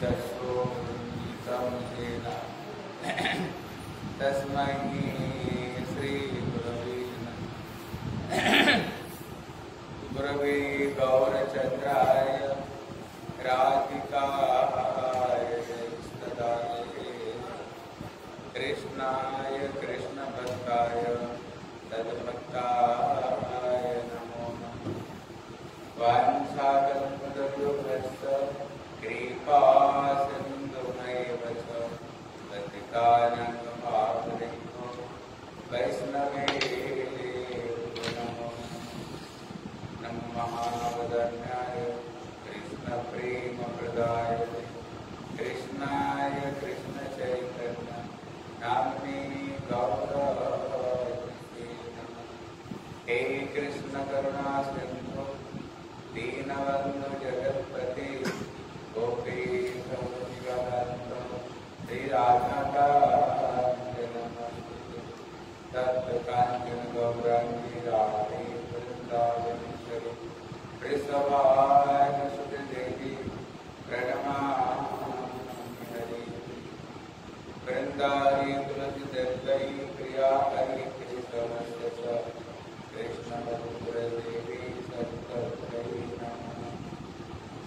चक्षुरुन्मिलितं येन तस्मै श्रीगुरवे गुरवे गौरचन्द्राय राधिकाय तदालये कृष्णाय कृष्णभक्ताय तद्भक्ताय नमो नमः वाञ्छाकल्पतरुभ्यश्च कृपा हे कृष्ण करुणा सिंधु दीनबंधु जगतपति गोपेश श्री राधा तत्कांचन गौरांगी राधे वृंदावनेश्वरी वृषभान देवी प्रणमामि हरि वृंदारी तुलसी दत्तई प्रिया हरि कृष्ण नमः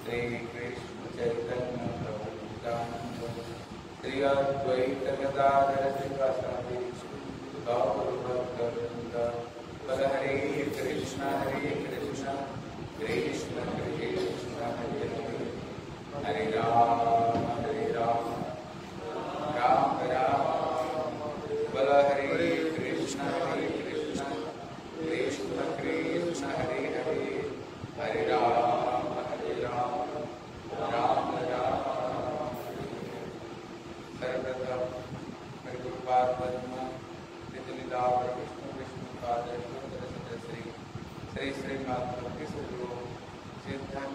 श्री कृष्ण चैतन्य प्रभु श्री अद्वैत गदाधर शिवासादि गौर भक्त वृंद बोल हरे कृष्ण हरे कृष्ण कृष्ण कृष्ण हरे हरे हरे राम हरे राम राम राम बल हरे कृष्ण हरे कृष्ण कृष्ण कृष्ण हरे हरे हरे राम हरे राम राम राम सर्वप्रथम हरि गुरुपाद पद्म नितलिदावर विष्णु विष्णु पाद श्री श्री श्री माता के गुरु सिद्धांत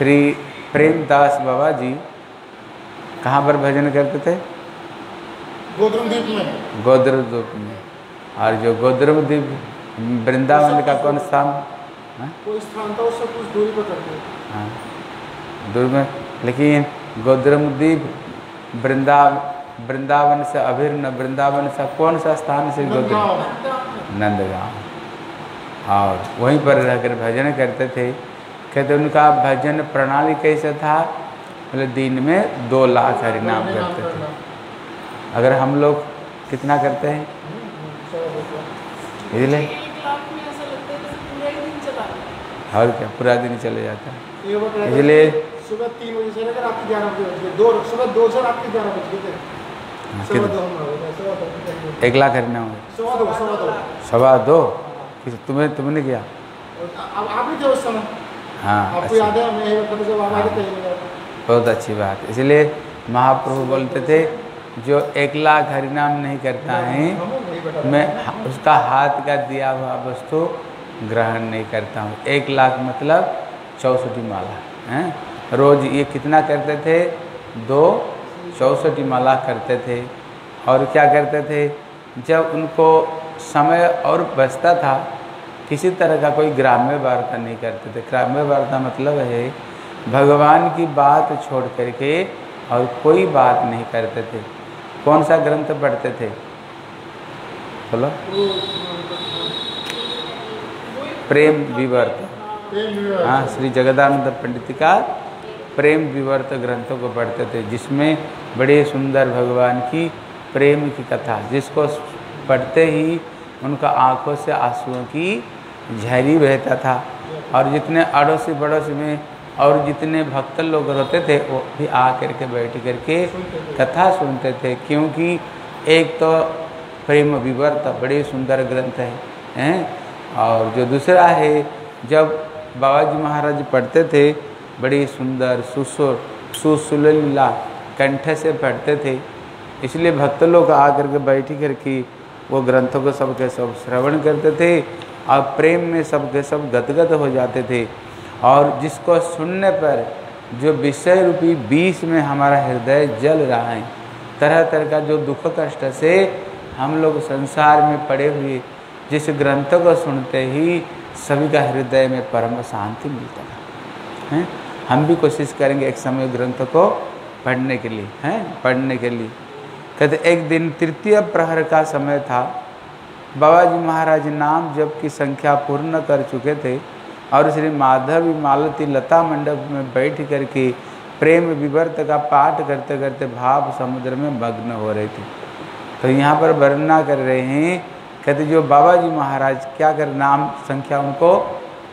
श्री प्रेमदास बाबा जी कहाँ पर भजन करते थे? गोद्रम द्वीप में। गोद्रद्वीप में। और जो गोद्रम द्वीप वृंदावन का कौन स्थान? हाँ? स्थान था उससे कुछ दूरी पर करते हाँ। दूर में लेकिन गोद्रमदीप वृंदा वृंदावन से अभिन्न वृंदावन से कौन सा स्थान से गोद्र नंदगांव। नंदगांव। और वहीं पर रहकर भजन करते थे। कहते उनका भजन प्रणाली कैसे था? मतलब दिन में दो लाख हरिनाम करते थे। अगर हम लोग कितना करते हैं? इसलिए एक लाख में ऐसा लगता है जैसे पूरा एक दिन चला गया। और क्या? पूरा दिन चले जाता है। इसलिए सुबह तीन बजे से लेकर रात के ग्यारह बजे दो सुबह दो से रात के ग्यारह बज हाँ। एक लाख हरिनाम सवा दो तुम्हें तुमने किया? और अब आप उस समय? हाँ आपको याद है हमें जब आप आए थे बहुत अच्छी बात। इसलिए महाप्रभु बोलते थे जो एक लाख हरिनाम नहीं करता है मैं उसका हाथ का दिया हुआ वस्तु ग्रहण नहीं करता हूँ। एक लाख मतलब चौसठी माला हैं? रोज ये कितना करते थे? दो चौसठी माला करते थे। और क्या करते थे? जब उनको समय और बचता था किसी तरह का कोई ग्राम्य वार्ता नहीं करते थे। ग्राम्य वार्ता मतलब है, भगवान की बात छोड़ करके और कोई बात नहीं करते थे। कौन सा ग्रंथ पढ़ते थे? बोलो। प्रेम विवर्त। हाँ श्री जगदानंद पंडित का प्रेम विवर्त ग्रंथों को पढ़ते थे, जिसमें बड़े सुंदर भगवान की प्रेम की कथा, जिसको पढ़ते ही उनका आँखों से आंसुओं की झरी बहता था। और जितने अड़ोसी पड़ोसी में और जितने भक्त लोग रहते थे, वो भी आ करके बैठ करके कथा सुनते थे। क्योंकि एक तो प्रेम विवर्त बड़े सुंदर ग्रंथ है, हैं? और जो दूसरा है, जब बाबा जी महाराज पढ़ते थे, बड़ी सुंदर, सुसुर, सुसुलला कंठ से पढ़ते थे। इसलिए भक्त लोग आकर के बैठी करके वो ग्रंथों को सब के सब श्रवण करते थे। और प्रेम में सब के सब गदगद हो जाते थे। और जिसको सुनने पर जो विषय रूपी बीच में हमारा हृदय जल रहा है तरह तरह का जो दुख कष्ट से हम लोग संसार में पड़े हुए, जिस ग्रंथ को सुनते ही सभी का हृदय में परम शांति मिलता है। हैं? हम भी कोशिश करेंगे एक समय ग्रंथ को पढ़ने के लिए। हैं? पढ़ने के लिए। कहते, एक दिन तृतीय प्रहर का समय था। बाबा जी महाराज नाम जब की संख्या पूर्ण कर चुके थे और श्री माधवी मालती लता मंडप में बैठ करके प्रेम विवर्त का पाठ करते करते भाव समुद्र में भग्न हो रहे थे। तो यहाँ पर वर्णना कर रहे हैं, कहते जो बाबा जी महाराज क्या कर नाम संख्या उनको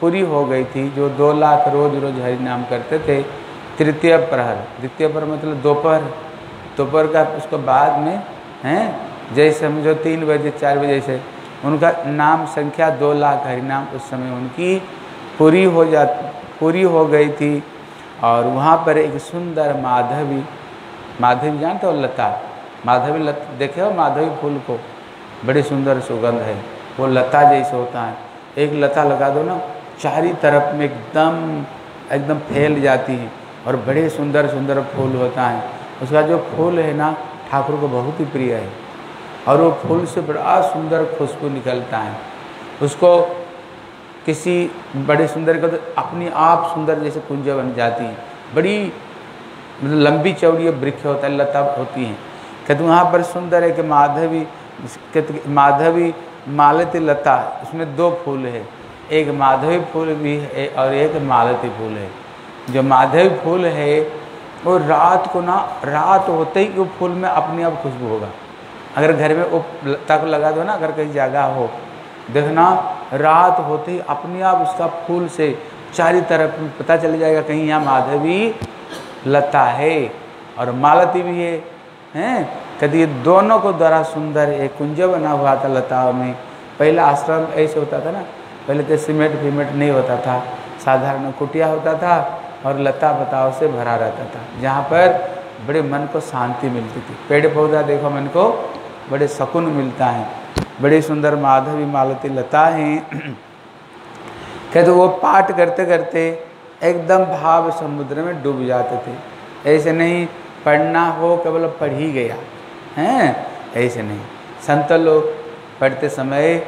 पूरी हो गई थी, जो दो लाख रोज रोज हरि नाम करते थे। तृतीय प्रहर द्वितीय प्रहर मतलब दोपहर दोपहर का उसको बाद में, हैं? जैसे समझो तीन बजे, चार बजे से उनका नाम संख्या दो लाख हरिनाम उस समय उनकी पूरी हो जा, पूरी हो गई थी। और वहाँ पर एक सुंदर माधवी माधवी जानते हो लता? माधवी लत, देखे हो माधवी फूल को? बड़ी सुंदर सुगंध है। वो लता जैसे होता है। एक लता लगा दो ना, चारी तरफ़ में एकदम एकदम फैल जाती है और बड़े सुंदर सुंदर फूल होता है। उसका जो फूल है ना, ठाकुर को बहुत ही प्रिय है। और वो फूल से बड़ा सुंदर खुशबू निकलता है। उसको किसी बड़े सुंदर का तो अपनी आप सुंदर जैसे कुंज बन जाती है। बड़ी मतलब लंबी चौड़ी वृक्ष होता है, लता होती हैं। कहते वहाँ पर सुंदर है कि माधवी कहते माधवी मालती लता, उसमें दो फूल है। एक माधवी फूल भी है और एक मालती फूल है। जो माधवी फूल है, वो रात को ना, रात होते ही वो फूल में अपने आप खुशबू होगा। अगर घर में वो तक लगा दो ना, अगर कहीं जगह हो, देखना रात होते ही अपने आप उसका फूल से चारी तरफ़ पता चल जाएगा कहीं यहाँ माधवी लता है और मालती भी है, हैं? ये दोनों को द्वारा सुंदर एक कुंज बना हुआ था लताओं में। पहला आश्रम ऐसे होता था ना, पहले तो सीमेंट फीमेंट नहीं होता था, साधारण कुटिया होता था और लता पताओं से भरा रहता था, जहाँ पर बड़े मन को शांति मिलती थी। पेड़ पौधा देखो मन को बड़े सुकून मिलता है। बड़ी सुंदर माधवी मालती लता है। कहते वो पाठ करते करते एकदम भाव समुद्र में डूब जाते थे। ऐसे नहीं, पढ़ना हो केवल पढ़ ही गया। हैं? ऐसे नहीं। संत लोग पढ़ते समय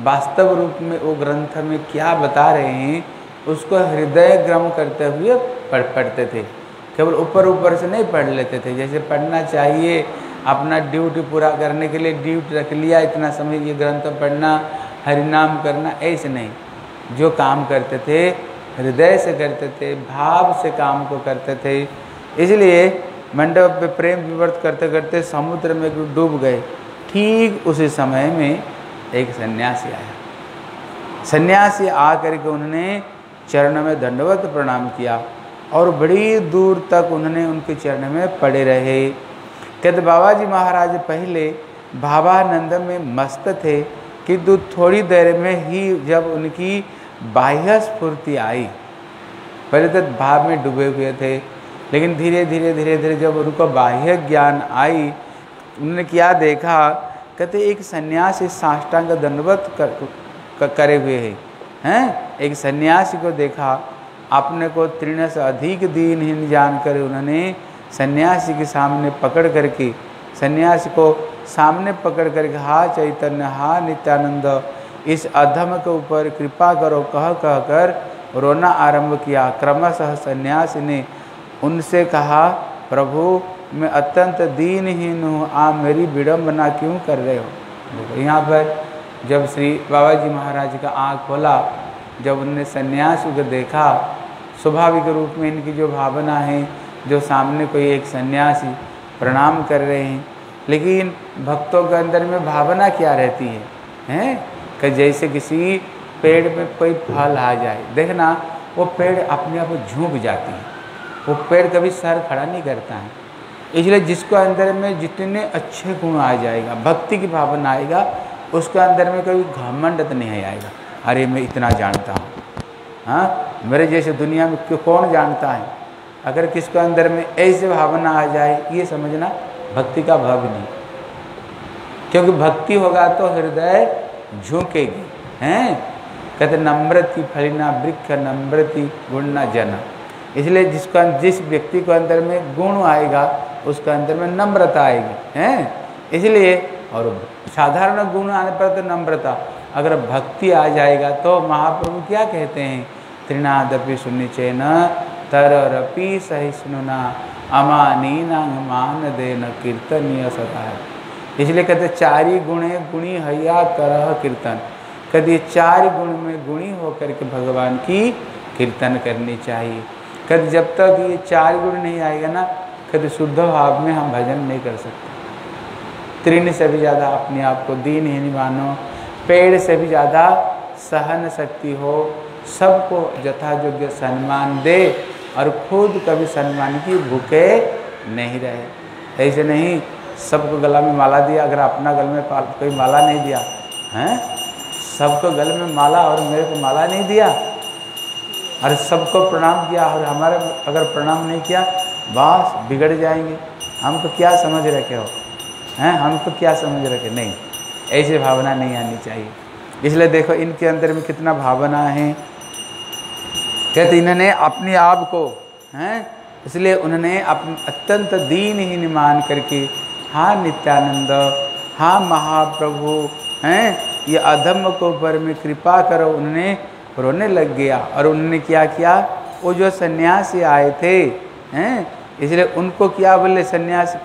वास्तव रूप में वो ग्रंथ में क्या बता रहे हैं, उसको हृदय ग्रम करते हुए पढ़, पढ़ते थे। केवल ऊपर ऊपर से नहीं पढ़ लेते थे। जैसे पढ़ना चाहिए अपना ड्यूटी पूरा करने के लिए ड्यूटी रख लिया, इतना समय ये ग्रंथ पढ़ना, हरिनाम करना, ऐसे नहीं। जो काम करते थे, हृदय से करते थे, भाव से काम को करते थे। इसलिए मंडप पे प्रेम विवर्त करते करते समुद्र में डूब गए। ठीक उसी समय में एक सन्यासी आया। सन्यासी आकर के उन्होंने चरण में दंडवत प्रणाम किया और बड़ी दूर तक उन्होंने उनके चरण में पड़े रहे। कहते बाबा जी महाराज पहले भावानंद में मस्त थे किंतु थोड़ी देर में ही जब उनकी बाह्य स्फूर्ति आई पहले तो भाव में डूबे हुए थे लेकिन धीरे धीरे धीरे धीरे जब उनको बाह्य ज्ञान आई उन्होंने क्या देखा कहते एक सन्यासी साष्टांग दंडवत कर, करे हुए है हैं? एक सन्यासी को देखा अपने को तृण से अधिक दीनहीन जानकर उन्होंने सन्यासी के सामने पकड़ करके, सन्यासी को सामने पकड़ करके, हा, चैतन्य, हा, नित्यानंद, इस अधम के ऊपर कृपा करो। कह कह कर रोना आरंभ किया। क्रमशः सन्यासी ने उनसे कहा, प्रभु, मैं अत्यंत दीनहीन हूँ। आप मेरी विडम्बना क्यों कर रहे हो? यहाँ पर जब श्री बाबा जी महाराज का आँख खोला, जब उनने सन्यासी को देखा, स्वाभाविक रूप में इनकी जो भावना है जो सामने कोई एक सन्यासी प्रणाम कर रहे हैं, लेकिन भक्तों के अंदर में भावना क्या रहती है, हैं? कि जैसे किसी पेड़ में कोई फल आ जाए, देखना वो पेड़ अपने आप झुक जाती है। वो पेड़ कभी सर खड़ा नहीं करता है। इसलिए जिसको अंदर में जितने अच्छे गुण आ जाएगा, भक्ति की भावना आएगा, उसके अंदर में कभी घमंड नहीं आएगा। अरे मैं इतना जानता हूँ हाँ? मेरे जैसे दुनिया में क्यों कौन जानता है? अगर किसको अंदर में ऐसे भावना आ जाए, ये समझना भक्ति का भाव नहीं। क्योंकि भक्ति होगा तो हृदय झुकेगी, हैं? कहते नम्रति फलिना वृक्ष, नम्रति गुणना जना। इसलिए जिसको, जिस व्यक्ति को अंदर में गुण आएगा, उसके अंदर में नम्रता आएगी, हैं? इसलिए, और साधारण गुण आने पर तो नम्रता। अगर भक्ति आ जाएगा तो महाप्रभु क्या कहते हैं? त्रिनादपि सुनिचेन तररपि सहिष्णुना अमानी मान देन कीर्तनीय सदा है। इसलिए कहते चारी गुणे गुणी हया करह कीर्तन। कहते चार गुण में गुणी होकर के भगवान की कीर्तन करनी चाहिए। कहते जब तक ये चार गुण नहीं आएगा ना, कहते शुद्ध भाव में हम भजन नहीं कर सकते। त्रिन से भी ज़्यादा अपने आप को दीन ही नहीं मानो। पेड़ से भी ज़्यादा सहन शक्ति हो। सबको यथा योग्य सम्मान दे। और खुद कभी सम्मान की भूखे नहीं रहे। ऐसे नहीं, सबको गला में माला दिया, अगर अपना गल में कोई माला नहीं दिया, हैं? सबको गल में माला और मेरे को माला नहीं दिया? और सबको प्रणाम किया, और हमारे अगर प्रणाम नहीं किया, बस बिगड़ जाएँगे। हमको क्या समझ रखे हो? हैं? हमको क्या समझ रखे? नहीं, ऐसी भावना नहीं आनी चाहिए। इसलिए देखो, इनके अंदर में कितना भावना है। कहते इन्होंने अपने आप को, हैं? इसलिए उन्होंने अपने अत्यंत दीनहीन मान करके हाँ नित्यानंद हाँ महाप्रभु, हैं? ये अधम को पर में कृपा करो, उन्होंने रोने लग गया। और उन्होंने क्या किया? वो जो सन्यासी आए थे, हैं? इसलिए उनको क्या बोले सन्यास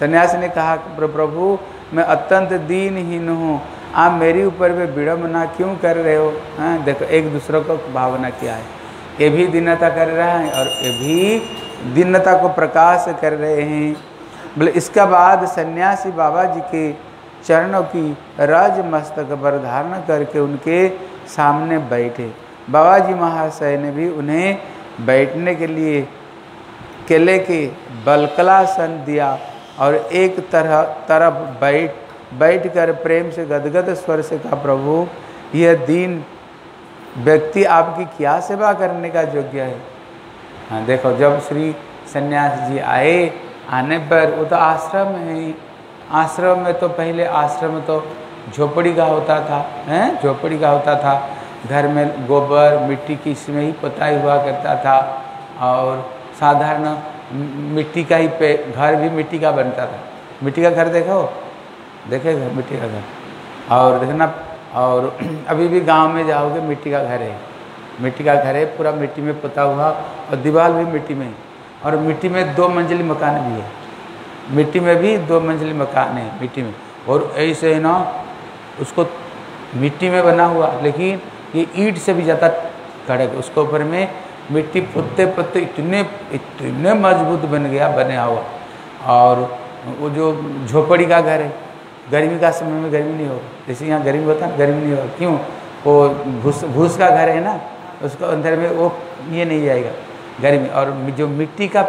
सन्यास ने कहा प्रभु, मैं अत्यंत दीनहीन हूँ। आप मेरे ऊपर में विड़म्बना क्यों कर रहे हो? हैं, देखो, एक दूसरे को भावना क्या है? ये भी दीनता कर रहा है और ये भी दीनता को प्रकाश कर रहे हैं। बोले, इसका बाद सन्यासी बाबा जी के चरणों की राज मस्तक पर धारण करके उनके सामने बैठे। बाबा जी महाशय ने भी उन्हें बैठने के लिए केले के बलकलासन दिया और एक तरह, तरफ़ बैठ बैठ कर प्रेम से गदगद स्वर से कहा, प्रभु, यह दीन व्यक्ति आपकी क्या सेवा करने का योग्य है? हाँ देखो, जब श्री सन्यास जी आए, आने पर वो तो आश्रम है ही। आश्रम में तो पहले आश्रम तो झोपड़ी का होता था, हैं? झोपड़ी का होता था। घर में गोबर, मिट्टी की इसमें ही पोताई हुआ करता था और साधारण मिट्टी का ही पे, घर भी मिट्टी का बनता था। मिट्टी का घर देखो, देखे घर, मिट्टी का घर। और देखना और अभी भी गाँव में जाओगे, मिट्टी का घर है। मिट्टी का घर है, पूरा मिट्टी में पोता हुआ और दीवार भी मिट्टी में। और मिट्टी में दो मंजिली मकान भी है। मिट्टी में भी दो मंजिली मकान है, मिट्टी में। और ऐसे है ना, उसको मिट्टी में बना हुआ, लेकिन ये ईट से भी ज़्यादा कड़क। उसके ऊपर में मिट्टी पुत्ते पुत्ते इतने इतने मज़बूत बन गया, बने हुआ। और वो जो झोपड़ी का घर है गर्मी का समय में गर्मी नहीं होगा जैसे यहाँ गर्मी होता है, गर्मी नहीं होगा क्यों? वो भूस भूस का घर है ना, उसको अंदर में वो ये नहीं जाएगा गर्मी, और जो मिट्टी का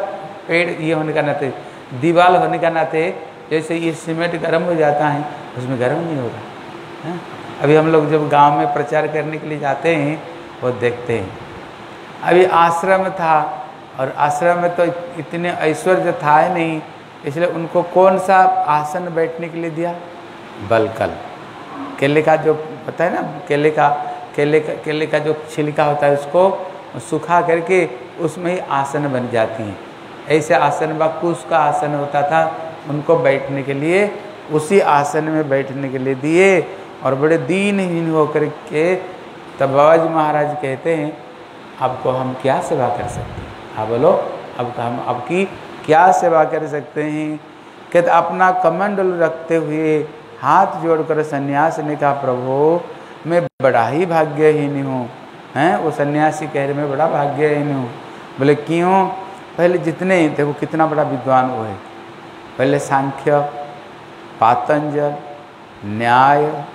पेड़ ये होने का नाते दीवार होने का नाते, जैसे ये सीमेंट गर्म हो जाता है, उसमें गर्म नहीं होगा। है? अभी हम लोग जब गाँव में प्रचार करने के लिए जाते हैं, वो देखते हैं। अभी आश्रम था, और आश्रम में तो इतने ऐश्वर्य था ही नहीं इसलिए उनको कौन सा आसन बैठने के लिए दिया? बलकल। केले का जो पता है ना केले का केले का केले का जो छिलका होता है उसको सुखा करके उसमें ही आसन बन जाती हैं। ऐसे आसन व कुश का आसन होता था उनको बैठने के लिए उसी आसन में बैठने के लिए दिए और बड़े दीनहीन होकर के तब बाबा जी महाराज कहते हैं आपको हम क्या सेवा कर सकते हैं? हाँ बोलो अब हम आपकी क्या सेवा कर सकते हैं? कहते, अपना कमंडल रखते हुए हाथ जोड़कर सन्यास ने कहा, प्रभु, मैं बड़ा ही भाग्यहीन हूँ। हैं? वो सन्यासी कह रहे, मैं बड़ा भाग्यहीन हूँ। बोले, क्यों? पहले जितने देखो कितना बड़ा विद्वान वो है। पहले सांख्य, पातंजल, न्याय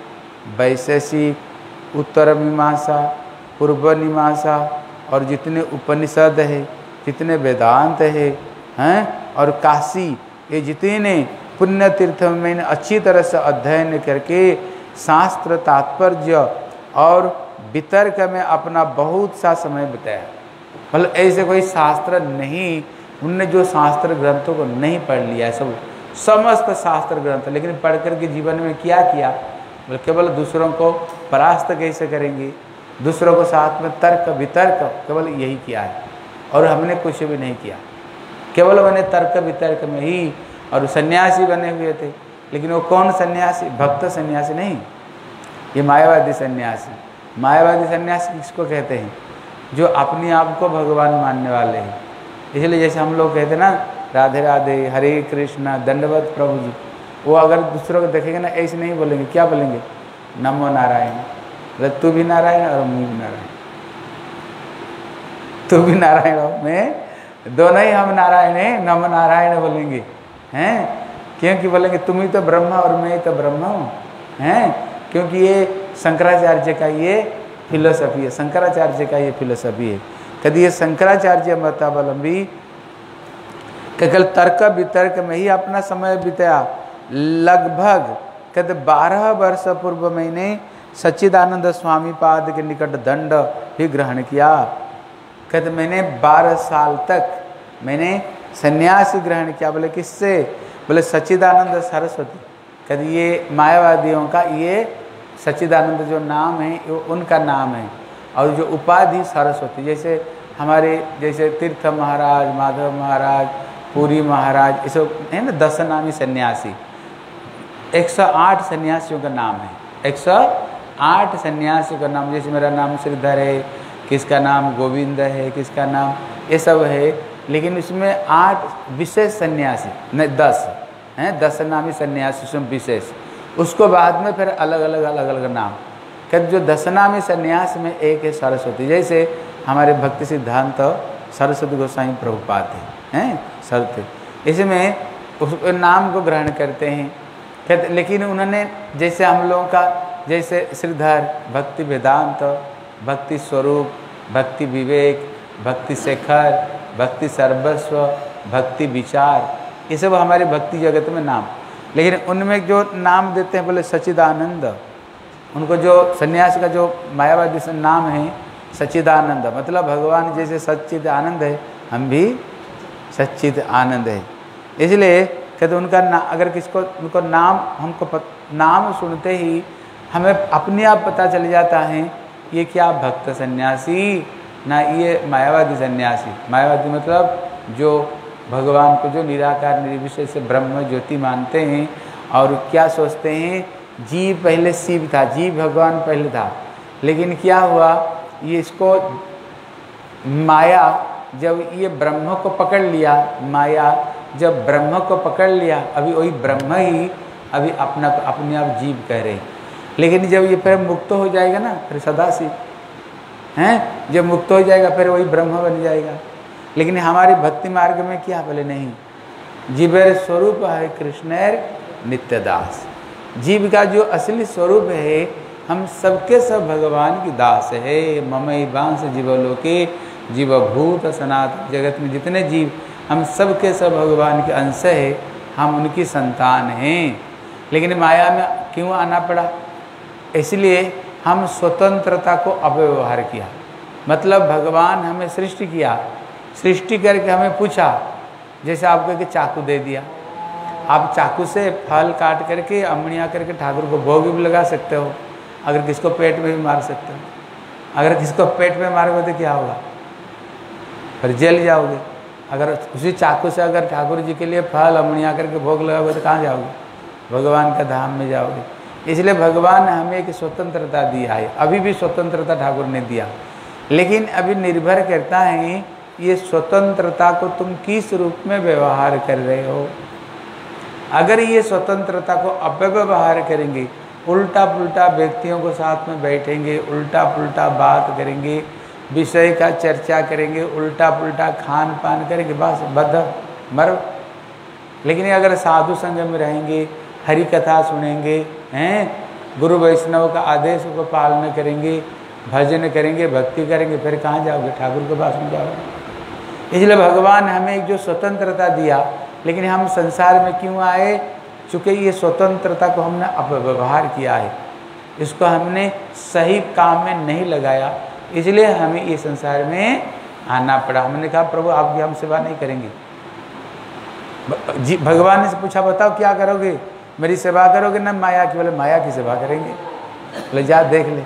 वैशेषिक उत्तर मीमांसा, पूर्व मीमांसा और जितने उपनिषद है, जितने वेदांत है हैं? और काशी, ये जितने पुण्य तीर्थ में अच्छी तरह से अध्ययन करके शास्त्र तात्पर्य और वितर्क में अपना बहुत सा समय बिताया। मतलब ऐसे कोई शास्त्र नहीं, उनने जो शास्त्र ग्रंथों को नहीं पढ़ लिया है सब समस्त शास्त्र ग्रंथ। लेकिन पढ़ करके जीवन में क्या किया? बोले केवल दूसरों को परास्त कैसे करेंगे? दूसरों को साथ में तर्क, वितर्क, केवल यही किया है। और हमने कुछ भी नहीं किया। केवल बने तर्क वितर्क में ही और सन्यासी बने हुए थे। लेकिन वो कौन सन्यासी? भक्त सन्यासी नहीं। ये मायावादी सन्यासी। मायावादी सन्यासी किसको कहते हैं? जो अपने आप को भगवान मानने वाले हैं। इसलिए जैसे हम लोग कहते ना, राधे राधे, हरे कृष्णा, दंडवत प्रभु जी, वो अगर दूसरों को देखेंगे ना, ऐसे नहीं बोलेंगे। क्या बोलेंगे? नमो नारायण। मतलब तू भी नारायण और मैं भी नारायण। तू भी नारायण हो मैं दोनों ही हम नारायण हैं नम नारायण बोलेंगे, हैं? क्योंकि बोलेंगे, तुम ही तो ब्रह्मा और मैं ही तो ब्रह्मा हूँ, हैं? क्योंकि ये शंकराचार्य का ये फिलोसफी है, शंकराचार्य का ये फिलोसफी है। कभी ये शंकराचार्य मतावलंबी केवल तर्क वितर्क में ही अपना समय बिताया। लगभग, कद बारह वर्ष पूर्व मैंने सच्चिदानंद स्वामी पाद के निकट दंड भी ग्रहण किया। कहते मैंने बारह साल तक मैंने सन्यास ग्रहण किया। बोले, किससे? बोले, सच्चिदानंद सरस्वती। कहते ये मायावादियों का ये सच्चिदानंद जो नाम है, वो उनका नाम है। और जो उपाधि सरस्वती, जैसे हमारे, जैसे तीर्थ महाराज, माधव महाराज, पूरी महाराज इस है ना, दस नामी सन्यासी। 108 सन्यासियों का नाम है। 108 सन्यासियों का नाम, जैसे मेरा नाम श्रीधर है किसका नाम गोविंद है किसका नाम ये सब है। लेकिन इसमें आठ विशेष सन्यासी नहीं दस हैं दस नामी सन्यासी उसमें विशेष। उसको बाद में फिर अलग अलग अलग अलग नाम। कहते जो दसनामी सन्यास में एक है सरस्वती। जैसे हमारे भक्ति सिद्धांत तो सरस्वती गोस्वामी प्रभुपात है हैं सरस्वती इसमें उस नाम को ग्रहण करते हैं। कहते लेकिन उन्होंने जैसे हम लोगों का जैसे श्रीधर भक्ति वेदांत तो, भक्ति स्वरूप भक्ति विवेक भक्ति शेखर भक्ति सर्वस्व भक्ति विचार ये सब हमारे भक्ति जगत में नाम। लेकिन उनमें जो नाम देते हैं बोले सचिदानंद उनको जो सन्यास का जो मायावादी नाम है सच्चिदानंद मतलब भगवान जैसे सच्चिद आनंद है हम भी सच्चिद आनंद है। इसलिए कहते उनका ना अगर किसको उनको नाम हमको पत, नाम सुनते ही हमें अपने आप पता चल जाता है ये क्या भक्त सन्यासी? ना ये मायावादी सन्यासी। मायावादी मतलब जो भगवान को जो निराकार, निर्विशेष से ब्रह्म, ज्योति मानते हैं और क्या सोचते हैं? जीव पहले शिव था, जीव भगवान पहले था। लेकिन क्या हुआ? ये इसको माया जब ये ब्रह्म को पकड़ लिया, माया जब ब्रह्म को पकड़ लिया, अभी वही ब्रह्म ही अभी अपना अपने आप जीव कह रहे लेकिन जब ये प्रेम मुक्त हो जाएगा ना, फिर सदा शिव हैं? जब मुक्त हो जाएगा, फिर वही ब्रह्म बन जाएगा। लेकिन हमारी भक्ति मार्ग में क्या बोले? नहीं। जीवेर स्वरूप है कृष्णेर नित्यदास। जीव का जो असली स्वरूप है, हम सबके सब भगवान की दास है। ममई बाँस जीवलोके, जीवभूत सनातन जगत में जितने जीव, हम सबके सब भगवान के अंश है। हम उनकी संतान हैं। लेकिन माया में क्यों आना पड़ा? इसलिए हम स्वतंत्रता को अव्यवहार किया। मतलब भगवान हमें सृष्टि किया। सृष्टि करके हमें पूछा, जैसे आपको कि चाकू दे दिया। आप चाकू से फल काट करके अमणिया करके ठाकुर को भोग भी लगा सकते हो। अगर किसको पेट में भी मार सकते हो। अगर किसको पेट में मारोगे तो क्या होगा? फिर जेल जाओगे। अगर उसी चाकू से अगर ठाकुर जी के लिए फल अमणिया करके भोग लगाओगे तो कहाँ जाओगे? भगवान का धाम में जाओगे। इसलिए भगवान ने हमें एक स्वतंत्रता दिया है। अभी भी स्वतंत्रता ठाकुर ने दिया। लेकिन अभी निर्भर करता है ये स्वतंत्रता को तुम किस रूप में व्यवहार कर रहे हो। अगर ये स्वतंत्रता को अव्यवहार करेंगे उल्टा पुल्टा व्यक्तियों को साथ में बैठेंगे उल्टा पुल्टा बात करेंगे, विषय का चर्चा करेंगे उल्टा पुल्टा खान पान करेंगे, बस बद मर लेकिन अगर साधु संग में रहेंगे हरि कथा सुनेंगे, हैं? गुरु वैष्णव का आदेश को पालन करेंगे, भजन करेंगे, भक्ति करेंगे, फिर कहाँ जाओगे? ठाकुर के पास में जाओगे। इसलिए भगवान हमें एक जो स्वतंत्रता दिया, लेकिन हम संसार में क्यों आए? चूँकि ये स्वतंत्रता को हमने अपव्यवहार किया है। इसको हमने सही काम में नहीं लगाया, इसलिए हमें ये संसार में आना पड़ा। हमने कहा, प्रभु आपकी हम सेवा नहीं करेंगे। जी, भगवान ने से पूछा, बताओ, क्या करोगे? मेरी सेवा करोगे ना माया की? बोले माया की सेवा करेंगे। बोले जा देख ले।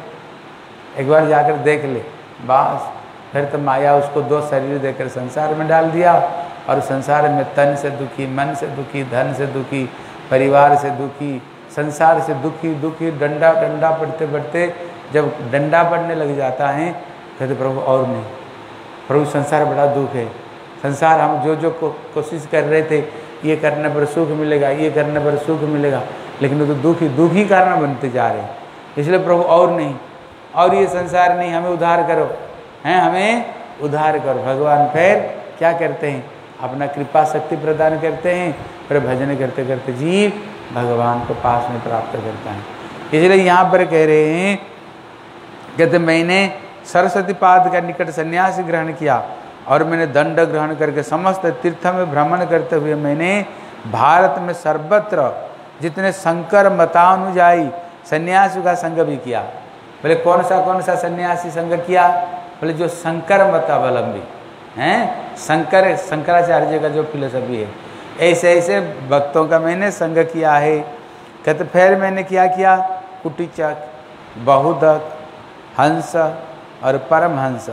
एक बार जाकर देख ले। बस फिर तो माया उसको दो शरीर देकर संसार में डाल दिया। और संसार में तन से दुखी मन से दुखी धन से दुखी परिवार से दुखी संसार से दुखी दुखी डंडा डंडा पढ़ते पढ़ते जब डंडा पड़ने लग जाता है कहते प्रभु और नहीं। प्रभु संसार बड़ा दुख है। संसार हम जो जो को, कोशिश कर रहे थे ये करने पर सुख मिलेगा, ये करने पर सुख मिलेगा, लेकिन वो तो दुख दुख कारण बनते जा रहे हैं। इसलिए प्रभु और नहीं, और ये संसार नहीं, हमें उद्धार करो। हैं, हमें उद्धार करो। भगवान फिर क्या करते हैं? अपना कृपा शक्ति प्रदान करते हैं, फिर भजन करते करते जीव भगवान को पास में प्राप्त करता है। इसलिए यहाँ पर कह रहे हैं कहते मैंने सरस्वती पाद का निकट संन्यास ग्रहण किया। और मैंने दंड ग्रहण करके समस्त तीर्थ में भ्रमण करते हुए मैंने भारत में सर्वत्र जितने शंकर, मतानुजाई, सन्यासी का संग भी किया। बोले, कौन सा कौन सा सन्यासी संग किया? बोले, जो शंकर मतावलंबी। हैं? शंकर, शंकराचार्य का जो फिलोसफी है। ऐसे ऐसे भक्तों का मैंने संग किया है। कहते, फिर मैंने क्या किया? कुटिचक बहुदक हंस और परमहंस।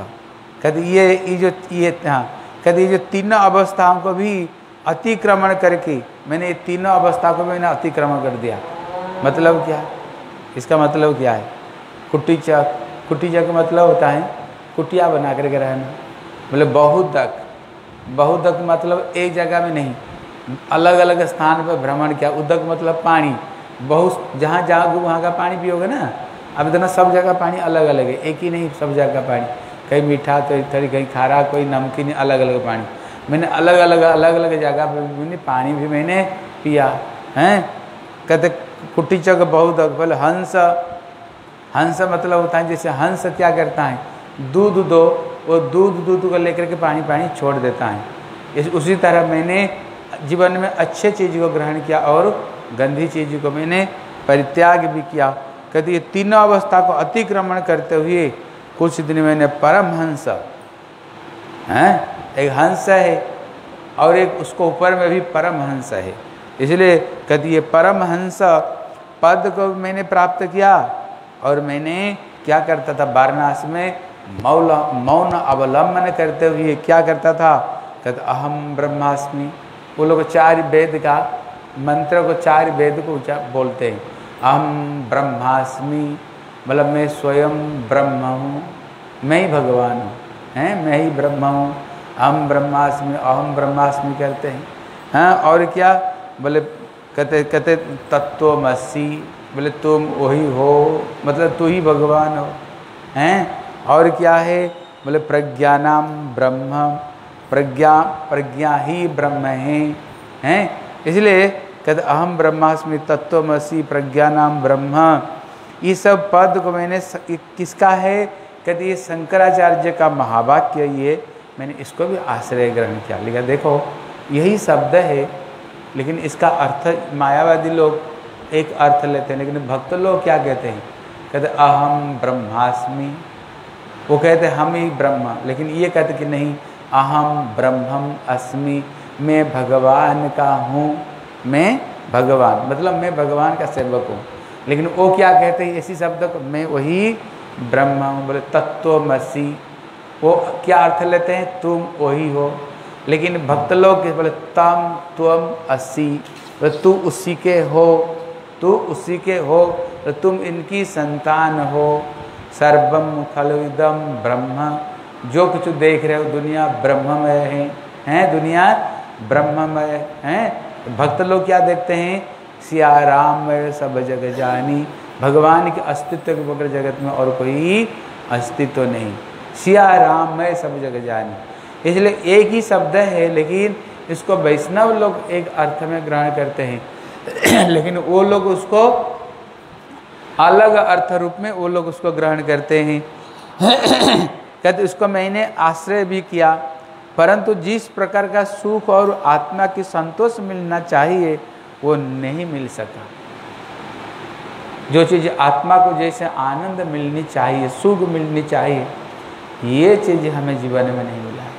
कहते ये ये जो, ये हाँ कहते ये जो तीनों अवस्थाओं को भी अतिक्रमण करके मैंने ये तीनों अवस्था को मैंने अतिक्रमण कर दिया। मतलब क्या? इसका मतलब क्या है? कुटी चक कुटी चक मतलब होता है कुटिया बना करके रहना। बोले बहुदक बहुदक मतलब एक जगह में नहीं। अलग अलग स्थान पर भ्रमण किया। उदक मतलब पानी। बहुत, जहाँ जाओगे वहाँ का पानी पियोगे ना, अब इतना सब जगह पानी अलग अलग है। एक ही नहीं, सब जगह का पानी। कहीं मीठा तो थोड़ी कहीं खारा, कोई नमकीन अलग अलग पानी। मैंने अलग अलग अलग अलग जगह पर मैंने पानी भी मैंने पिया, हैं? कहते, कुटी चक बहुत बोले, हंस। हंस मतलब होता है जैसे हंस क्या करता है? दूध दो, वो दूध दूध को लेकर के पानी पानी छोड़ देता है। इस, उसी तरह मैंने जीवन में अच्छे चीज़ को ग्रहण किया और गंदी चीज़ को मैंने परित्याग भी किया। कहते, ये तीनों अवस्था को अतिक्रमण करते हुए कुछ दिन मैंने परमहंस हैं? एक हंस है। और एक उसको ऊपर में भी परमहंस है। इसलिए कहती ये परमहंस पद को मैंने प्राप्त किया। और मैंने क्या करता था? वाराणसी में मौल, मौन अवलंबन करते हुए क्या करता था? कहते अहम ब्रह्मास्मि। वो लोग चार वेद का, मंत्र को चार वेद को बोलते हैं। अहम ब्रह्मास्मि। मतलब मैं स्वयं ब्रह्म हूँ, मैं ही भगवान हूँ, हैं? मैं ही ब्रह्म हूँ, अहम ब्रह्मास्मि अहम ब्रह्मास्मि करते हैं। हाँ और क्या? बोले, कहते कहते तत्वमसी बोले, तुम वही हो मतलब तू ही भगवान हो, हैं? और क्या है? बोले प्रज्ञानाम ब्रह्म, प्रज्ञा प्रज्ञा ही ब्रह्म है, हैं? इसलिए कहते, अहम ब्रह्मास्मि तत्वमसी प्रज्ञानाम ब्रह्म ये सब पद को मैंने किसका है? कहते ये शंकराचार्य का महावाक्य ये। मैंने इसको भी आश्रय ग्रहण किया। लिखा, देखो, यही शब्द है, लेकिन इसका अर्थ मायावादी लोग एक अर्थ लेते हैं, लेकिन भक्त लोग क्या कहते हैं? कहते अहम ब्रह्मास्मि। वो कहते, हम ही ब्रह्म। लेकिन ये कहते कि नहीं अहम ब्रह्मम अस्मि। मैं भगवान का हूँ। मैं भगवान। मतलब मैं भगवान का सेवक हूँ। लेकिन वो क्या कहते हैं, इसी शब्द को, मैं वही ब्रह्म हूँ, बोले तत्व तत्वमसी वो क्या अर्थ लेते हैं, तुम वही हो। लेकिन भक्त लोग बोले, तम त्वम असी। तो तू उसी के हो, तू उसी के हो तो तुम इनकी संतान हो। सर्वम खलुदम ब्रह्म। जो कुछ देख रहे हो, दुनिया ब्रह्ममय है। हैं, दुनिया ब्रह्ममय हैं। भक्त लोग क्या देखते हैं सिया राममय सब जग जानी। भगवान के अस्तित्व के बगैर जगत में और कोई अस्तित्व नहीं। सिया राममय सब जग जानी। इसलिए एक ही शब्द है, लेकिन इसको वैष्णव लोग एक अर्थ में ग्रहण करते हैं। लेकिन वो लोग उसको अलग अर्थ रूप में वो लोग उसको ग्रहण करते हैं। कहते उसको मैंने आश्रय भी किया, परंतु जिस प्रकार का सुख और आत्मा की संतोष मिलना चाहिए वो नहीं मिल सका। जो चीज़ आत्मा को जैसे आनंद मिलनी चाहिए सुख मिलनी चाहिए ये चीज़ हमें जीवन में नहीं मिला। है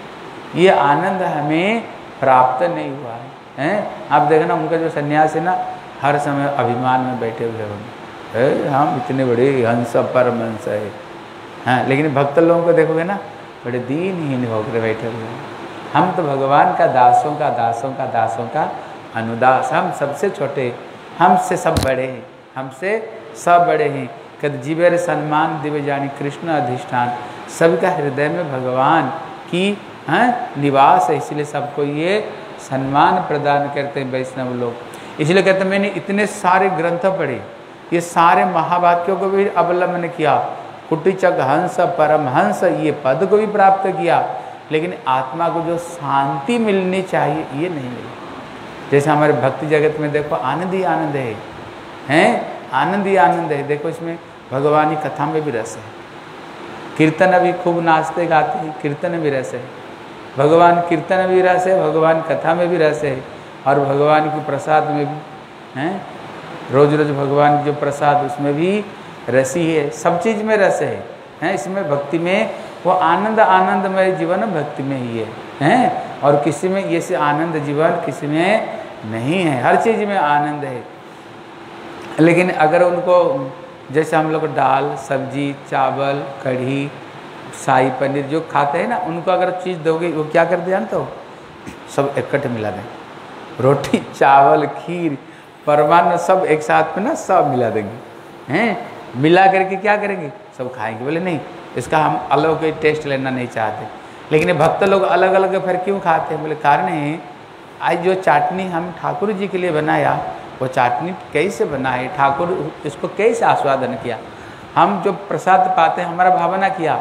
ये आनंद हमें प्राप्त नहीं हुआ है हैं? आप देखना उनका जो सन्यास है ना हर समय अभिमान में बैठे हुए होंगे। "ए, हम इतने बड़े हंस परम हंस है। हाँ लेकिन भक्त लोगों को देखोगे ना बड़े दीनहीन होकर बैठे हुए हैं। हम तो भगवान का दासों का दासों का दासों का अनुदास, हम सबसे छोटे हमसे सब बड़े हैं, हमसे सब बड़े हैं। कद जीवर सम्मान दिव्य जानी कृष्ण अधिष्ठान। सबका हृदय में भगवान की, हैं, निवास है, इसलिए सबको ये सम्मान प्रदान करते हैं वैष्णव लोग। इसलिए कहते हैं, मैंने इतने सारे ग्रंथ पढ़े, ये सारे महावाक्यों को भी अवलंबन किया। कुटिचक हंस परमहंस ये पद को भी प्राप्त किया। लेकिन आत्मा को जो शांति मिलनी चाहिए, ये नहीं मिली। जैसे हमारे भक्ति जगत में देखो आनंद ही आनंद है। हैं? आनंद ही आनंद है। देखो इसमें भगवान की कथा में भी रस है। कीर्तन अभी खूब नाचते गाते हैं, कीर्तन भी रस है। भगवान कीर्तन भी रस है, भगवान कथा में भी रस है और भगवान की प्रसाद में भी, हैं? रोज रोज भगवान की जो प्रसाद, उसमें भी रसी है। सब चीज़ में रस है। हैं? इसमें भक्ति में वो आनंद आनंदमय जीवन भक्ति में ही है। हैं? और किसी में ये से आनंद जीवन, किसी में नहीं है। हर चीज़ में आनंद है। लेकिन अगर उनको, जैसे हम लोग दाल, सब्ज़ी, चावल, कढ़ी, शाही पनीर जो खाते हैं ना, उनको अगर चीज़ दोगे, वो क्या करते जानते हो सब इकट्ठे मिला दें रोटी, चावल, खीर, परमान्न सब एक साथ में ना सब मिला देंगे। हैं? मिला करके क्या करेंगे? सब खाएँगे। बोले नहीं, इसका हम अलग कोई टेस्ट लेना नहीं चाहते। लेकिन भक्त लोग अलग अलग फिर क्यों खाते हैं? बोले, कारण है, आज जो चाटनी हम ठाकुर जी के लिए बनाया, वो चाटनी कैसे बनाए ठाकुर इसको कैसे आस्वादन किया? हम जो प्रसाद पाते हैं, हमारा भावना किया?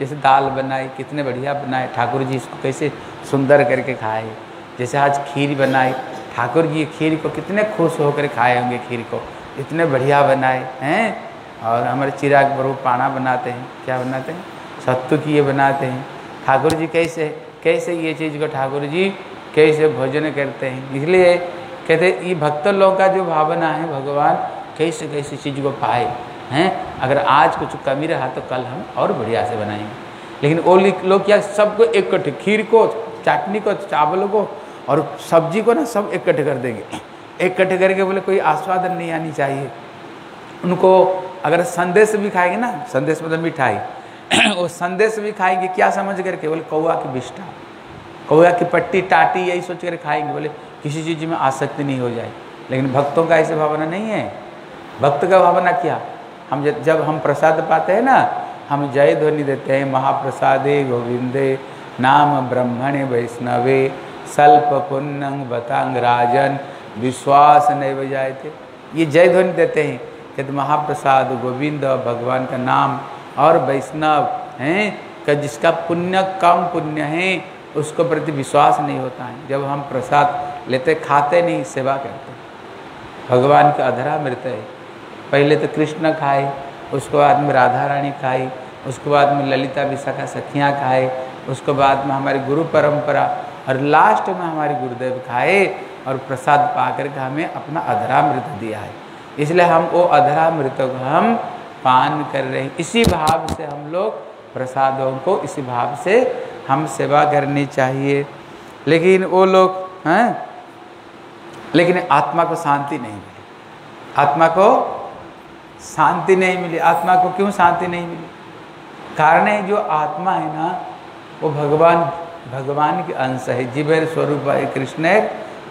जैसे दाल बनाई, कितने बढ़िया बनाए ठाकुर जी इसको कैसे सुंदर करके खाए? जैसे आज खीर बनाई, ठाकुर जी खीर को कितने खुश होकर खाए होंगे खीर को? इतने बढ़िया बनाए, हैं? और हमारे चिराग प्रभु पाना बनाते हैं, क्या बनाते हैं? सत्तू की ये बनाते हैं। ठाकुर जी कैसे कैसे ये चीज़ को ठाकुर जी कैसे भोजन करते हैं? इसलिए कहते ये भक्त लोगों का जो भावना है भगवान, कैसे कैसे चीज़ को पाए? हैं? अगर आज कुछ कमी रहा तो कल हम और बढ़िया से बनाएँगे। लेकिन वो लोग क्या सबको इकट्ठे खीर को, चटनी को, चावल को और सब्ज़ी को ना सब इकट्ठे कर देंगे। इकट्ठे करके बोले, कोई आस्वादन नहीं आनी चाहिए। उनको अगर संदेश भी खाएँगे ना, संदेश मतलब मिठाई। वो संदेश भी खाएँगे, क्या समझ करके? बोले, कौआ की बिष्टा, कौआ की पट्टी, टाटी, यही सोच कर खाएँगे। बोले, किसी चीज़ में आसक्ति नहीं हो जाए। लेकिन भक्तों का ऐसे भावना नहीं है। भक्त का भावना क्या? हम जब हम प्रसाद पाते हैं ना, हम जय ध्वनि देते हैं, महाप्रसादे गोविंदे, नाम ब्रह्मणे वैष्णवे, सल्प पुण्यंग बतांग राजन, विश्वास नहीं बजाए थे ये जय ध्वनि देते हैं। कहते महाप्रसाद गोविंद, भगवान का नाम और वैष्णव हैं, कि जिसका पुण्य कम पुण्य है, उसको प्रति विश्वास नहीं होता है। जब हम प्रसाद लेते, खाते नहीं, सेवा करते। भगवान का अधरा मृत है। पहले तो कृष्ण खाए, उसके बाद में राधा रानी खाई, उसके बाद में ललिता विशाखा सखियाँ खाए, उसके बाद में हमारी गुरु परंपरा और लास्ट में हमारे गुरुदेव खाए और प्रसाद पा करके हमें अपना अधरा मृत दिया है। इसलिए हम वो अधरामृत को हम पान कर रहे हैं। इसी भाव से हम लोग प्रसादों को, इसी भाव से हम सेवा करनी चाहिए। लेकिन वो लोग, हैं? लेकिन आत्मा को शांति नहीं मिली। आत्मा को शांति नहीं मिली। आत्मा को क्यों शांति नहीं मिली? कारण है जो आत्मा है ना, वो भगवान भगवान के अंश है। जीवेर स्वरूप है कृष्ण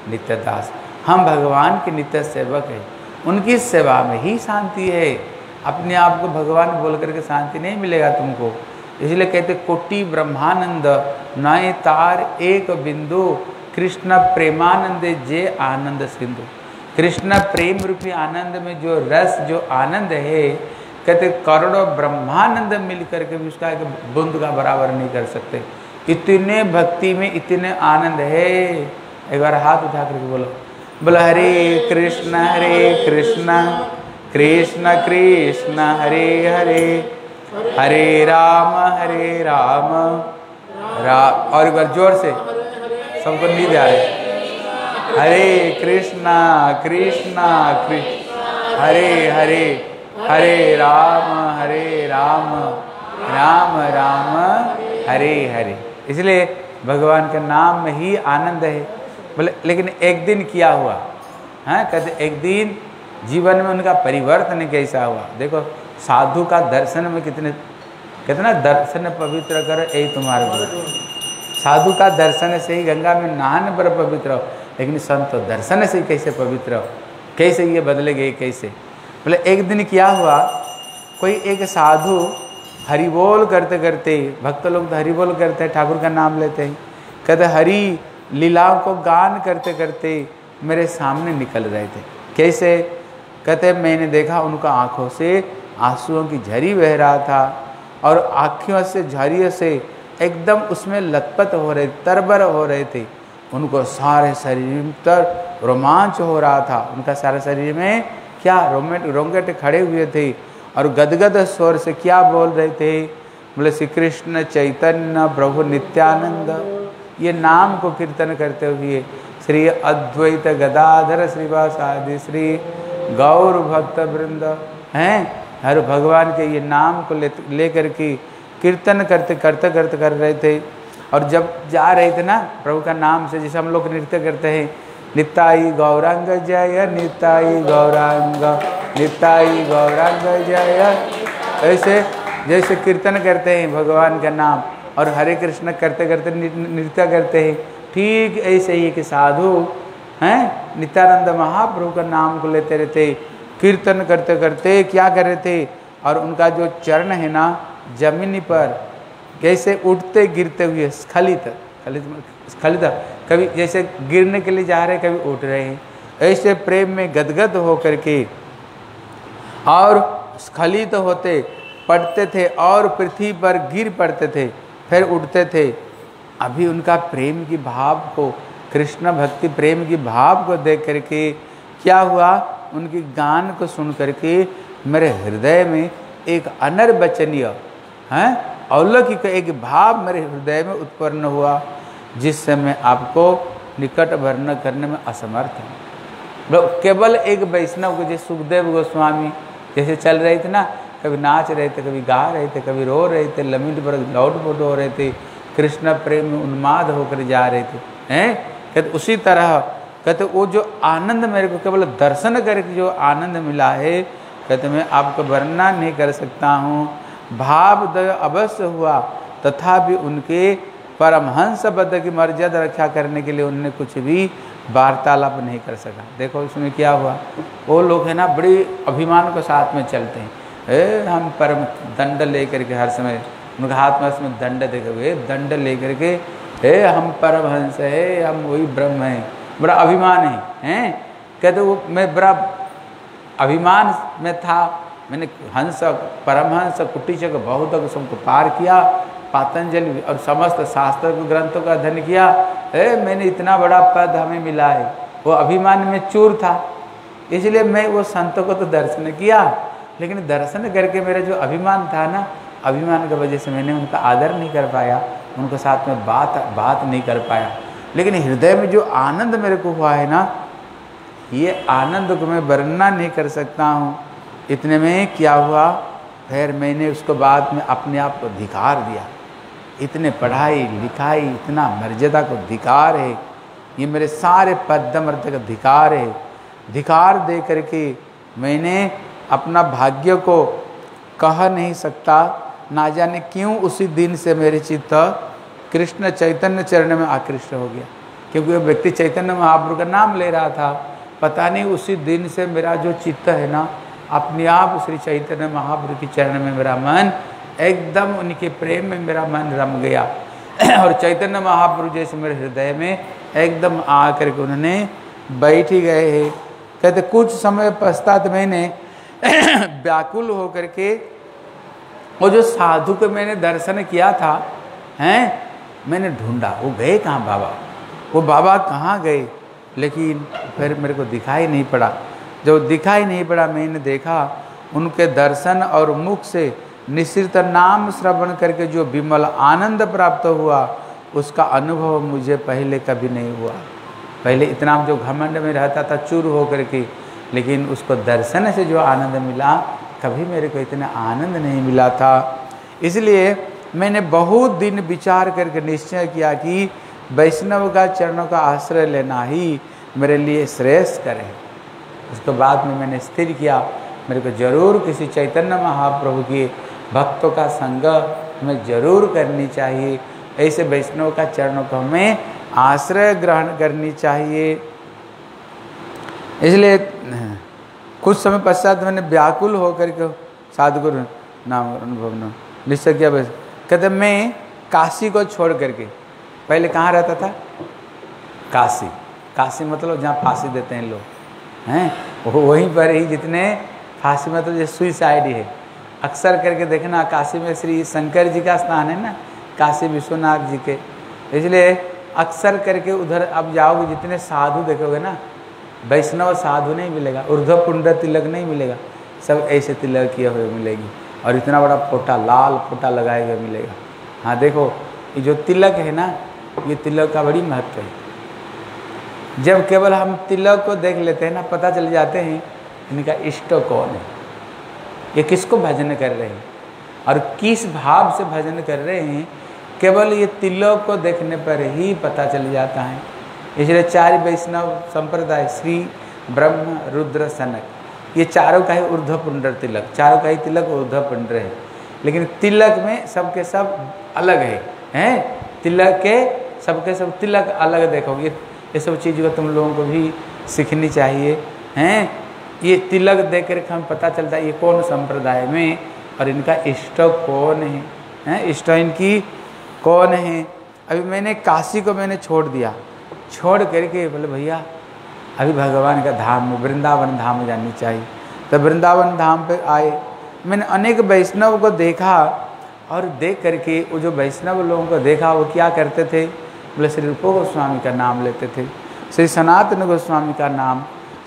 नित्यदास। हम भगवान के नित्य सेवक हैं। उनकी सेवा में ही शांति है। अपने आप को भगवान बोल करके शांति नहीं मिलेगा तुमको। इसलिए कहते कोटि ब्रह्मानंद, नए तार एक बिंदु, कृष्ण प्रेमानंद जे आनंद सिंधु। कृष्ण प्रेम रूपी आनंद में जो रस, जो आनंद है, कहते करोड़ों ब्रह्मानंद मिल करके भी उसका एक बूंद का बराबर नहीं कर सकते। इतने भक्ति में इतने आनंद है। एक बार हाथ उठा करके बोलो बोलो, हरे कृष्ण हरे कृष्ण। कृष्ण कृष्ण हरे हरे। हरे राम हरे राम। और एक बार ज़ोर से। सबको नींद आ रही हरे कृष्णा कृष्णा कृष्ण हरे हरे। हरे राम हरे राम। राम राम, हरे हरे। इसलिए भगवान के नाम में ही आनंद है। बोले, लेकिन एक दिन किया हुआ। हैं, कहते एक दिन जीवन में उनका परिवर्तन कैसा हुआ? देखो, साधु का दर्शन में कितने, कितना दर्शन पवित्र कर, यही तुम्हारे गुरु साधु का दर्शन से ही गंगा में नहाने पर पवित्र हो, लेकिन संत तो दर्शन से ही कैसे पवित्र हो? कैसे ये बदले गए, कैसे? बोले, एक दिन क्या हुआ? कोई एक साधु हरि बोल करते करते, भक्त लोग तो हरि बोल करते हैं, ठाकुर का नाम लेते हैं। कहते, हरि, लीलाओं को गान करते करते मेरे सामने निकल रहे थे। कैसे? कहते मैंने देखा उनका आँखों से आंसुओं की झरी बह रहा था और आँखियों से झरियों से एकदम उसमें लतपत हो रहे, तरबर हो रहे थे। उनको सारे शरीर पर रोमांच हो रहा था। उनका सारे शरीर में क्या रोमेट, रोंगटे खड़े हुए थे और गदगद स्वर से क्या बोल रहे थे? बोले, श्री कृष्ण चैतन्य प्रभु नित्यानंद। ये नाम को कीर्तन करते हुए श्री अद्वैत गदाधर श्रीवास आदि, श्री गौर भक्त वृंद, हैं? हर भगवान के ये नाम को ले ले करके कीर्तन करते करते करते, कर रहे थे। और जब जा रहे थे ना, प्रभु का नाम से जैसे हम लोग नृत्य करते हैं, निताई गौरांग जय, निताई गौरांग निताई गौरांग जय। ऐसे, जैसे कीर्तन करते हैं भगवान का नाम, और हरे कृष्ण करते करते नृत्य करते हैं, ठीक ऐसे ही कि साधु हैं? नित्यानंद महाप्रभु का नाम को लेते रहते, कीर्तन करते करते क्या कर रहे थे? और उनका जो चरण है ना, जमीनी पर कैसे उठते गिरते हुए, स्खलित स्खलित स्खलित, कभी जैसे गिरने के लिए जा रहे, कभी उठ रहे हैं। ऐसे प्रेम में गदगद हो करके और स्खलित होते, पड़ते थे और पृथ्वी पर गिर पड़ते थे, फिर उठते थे। अभी उनका प्रेम की भाव को कृष्ण भक्ति प्रेम की भाव को देख करके क्या हुआ? उनकी गान को सुन करके मेरे हृदय में एक अनर्वचनीय हैं? औलौकिक एक भाव मेरे हृदय में उत्पन्न हुआ, जिससे मैं आपको निकट वर्णन करने में असमर्थ हूँ। केवल एक वैष्णव को, जैसे सुखदेव गोस्वामी, जैसे चल रहे थे ना, कभी नाच रहे थे, कभी गा रहे थे, कभी रो रहे थे, लमिट पर लौट पुट हो रहे थे, कृष्ण प्रेम में उन्माद होकर जा रहे थे, हैं? कहते उसी तरह, कहते वो जो आनंद मेरे को केवल दर्शन करके जो आनंद मिला है, कहते मैं आपको वर्णन नहीं कर सकता हूँ। भाव दय अवश्य हुआ, तथापि उनके परमहंस बद्ध की मर्यादा रक्षा करने के लिए उन्होंने कुछ भी वार्तालाप नहीं कर सका। देखो इसमें क्या हुआ, वो लोग है ना, बड़ी अभिमान के साथ में चलते हैं। ए, हम परम दंड लेकर के हर समय, उनका हाथ में उसमें दंड देखे हुए दंड लेकर के हे हम परमहंस है हम वही ब्रह्म हैं। बड़ा अभिमान है, हैं? कहते वो, मैं बड़ा अभिमान में था। मैंने हंस, परमहंस, कुटीचक बहुत सबको पार किया, पातंजलि और समस्त शास्त्र ग्रंथों का अध्ययन किया। ए मैंने इतना बड़ा पद हमें मिला है। वो अभिमान में चूर था। इसलिए मैं वो संतों को तो दर्शन किया। लेकिन दर्शन करके मेरा जो अभिमान था ना, अभिमान की वजह से मैंने उनका आदर नहीं कर पाया। उनके साथ में बात बात नहीं कर पाया। लेकिन हृदय में जो आनंद मेरे को हुआ है ना, ये आनंद को मैं वर्णना नहीं कर सकता हूँ। इतने में क्या हुआ? फिर मैंने उसको बाद में अपने आप को धिकार दिया। इतने पढ़ाई, लिखाई, इतना मर्यादा को धिकार है। ये मेरे सारे पद्मर्थ का धिकार है। धिकार दे करके मैंने अपना भाग्य को कह नहीं सकता। ना जाने क्यों उसी दिन से मेरे चित्त कृष्ण चैतन्य चरण में आकृष्ट हो गया। क्योंकि वो व्यक्ति चैतन्य महाप्रभु का नाम ले रहा था। पता नहीं उसी दिन से मेरा जो चित्त है ना, अपने आप श्री चैतन्य महाप्रभु के चरण में मेरा मन एकदम उनके प्रेम में मेरा मन रम गया। और चैतन्य महाप्रभु जैसे मेरे हृदय में एकदम आ करके उन्होंने बैठ ही गए हैं। कहते कुछ समय पश्चात मैंने व्याकुल होकर के वो जो साधु को मैंने दर्शन किया था, हैं? मैंने ढूंढा, वो गए कहाँ बाबा? वो बाबा कहाँ गए? लेकिन फिर मेरे को दिखाई नहीं पड़ा। जब दिखाई नहीं पड़ा, मैंने देखा उनके दर्शन और मुख से निश्चित नाम श्रवण करके जो विमल आनंद प्राप्त हुआ, उसका अनुभव मुझे पहले कभी नहीं हुआ। पहले इतना जो घमंड में रहता था, चूर होकर के, लेकिन उसको दर्शन से जो आनंद मिला कभी मेरे को इतना आनंद नहीं मिला था। इसलिए मैंने बहुत दिन विचार करके निश्चय किया कि वैष्णव का चरणों का आश्रय लेना ही मेरे लिए श्रेष्ठ करें। उसके बाद में मैंने स्थिर किया, मेरे को ज़रूर किसी चैतन्य महाप्रभु के भक्तों का संग हमें ज़रूर करनी चाहिए। ऐसे वैष्णव का चरणों को हमें आश्रय ग्रहण करनी चाहिए। इसलिए कुछ समय पश्चात मैंने व्याकुल होकर के साधुगुरु नाम अनुभव निश्चय किया बस। कहते, मैं काशी को छोड़ करके, पहले कहाँ रहता था? काशी। काशी मतलब जहाँ फांसी देते हैं लोग। हैं? वहीं पर ही जितने फांसी मतलब जो सुइसाइड है। अक्सर करके देखना, काशी में श्री शंकर जी का स्थान है ना, काशी विश्वनाथ जी के। इसलिए अक्सर करके उधर अब जाओगे, जितने साधु देखोगे ना वैष्णव साधु नहीं मिलेगा ऊर्ध्व पुंड तिलक नहीं मिलेगा, सब ऐसे तिलक किए हुए मिलेगी और इतना बड़ा फोटा लाल फोटा लगाए हुए मिलेगा। हाँ देखो, ये जो तिलक है ना, ये तिलक का बड़ी महत्व है। जब केवल हम तिलक को देख लेते हैं ना, पता चल जाते हैं, इनका इष्ट कौन है? ये किसको भजन कर रहे हैं? और किस भाव से भजन कर रहे हैं? केवल ये तिलक को देखने पर ही पता चल जाता है इसलिए चार वैष्णव संप्रदाय, श्री, ब्रह्म, रुद्र, सनक। ये चारों का ही ऊर्ध्व पुंडर तिलक, चारों का ही तिलक ऊर्ध्व पुंडर है। लेकिन तिलक में सबके सब अलग है, हैं? तिलक के सबके सब तिलक अलग देखोगे ये सब चीज़ को तुम लोगों को भी सीखनी चाहिए, हैं? ये तिलक देख कर हमें पता चलता है ये कौन संप्रदाय में और इनका इष्ट कौन है, हैं? इष्ट इनकी कौन है? अभी मैंने काशी को मैंने छोड़ दिया। छोड़ करके, बोले, भैया, अभी भगवान का धाम में वृंदावन धाम जानी चाहिए। तो वृंदावन धाम पे आए। मैंने अनेक वैष्णव को देखा और देख करके वो जो वैष्णव लोगों को देखा, वो क्या करते थे? बोले, श्री रूप गोस्वामी का नाम लेते थे, श्री सनातन गोस्वामी का नाम,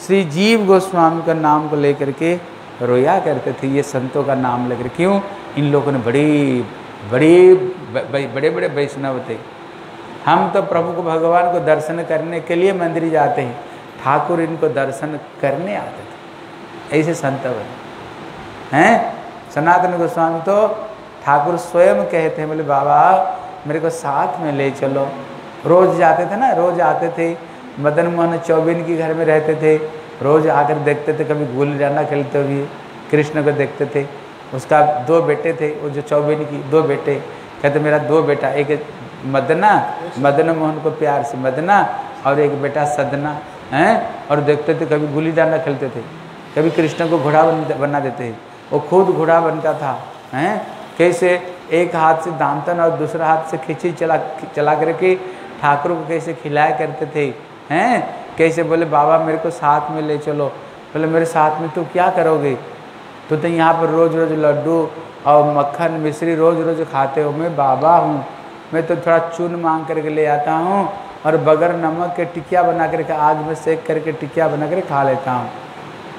श्री जीव गोस्वामी का नाम को लेकर के रोया करते थे। ये संतों का नाम लेकर। क्यों? इन लोगों ने बड़ी बड़ी बड़े बड़े वैष्णव थे। हम तो प्रभु को भगवान को दर्शन करने के लिए मंदिर जाते हैं। ठाकुर इनको दर्शन करने आते थे। ऐसे संत बने। हैं? सनातन गोस्वामी तो ठाकुर स्वयं कहते हैं, बोले, बाबा, मेरे को साथ में ले चलो। रोज जाते थे ना, रोज आते थे। मदन मोहन चौबीन के घर में रहते थे। रोज आकर देखते थे, कभी गुल्ली डंडा खेलते हुए कृष्ण को देखते थे। उसका दो बेटे थे, वो जो चौबीन की दो बेटे, कहते, मेरा दो बेटा, एक मदना, मदन मोहन को प्यार से, मदना और एक बेटा सदना, हैं? और देखते थे कभी गुल्ली डांडा खेलते थे, कभी कृष्ण को घोड़ा बना देते थे। वो खुद घोड़ा बनता था, हैं? कैसे एक हाथ से दामतन और दूसरा हाथ से खिंची चला चला करके ठाकुर को कैसे खिलाया करते थे, हैं? कैसे बोले, बाबा, मेरे को साथ में ले चलो। बोले, मेरे साथ में तो क्या करोगे? तो तो यहाँ पर रोज़ रोज़ लड्डू और मक्खन मिश्री रोज़ रोज़ खाते हो, मैं बाबा हूँ। मैं तो थोड़ा चून मांग करके ले आता हूँ और बगैर नमक के टिकिया बना करके आग में सेक करके टिकिया बना कर खा लेता हूँ।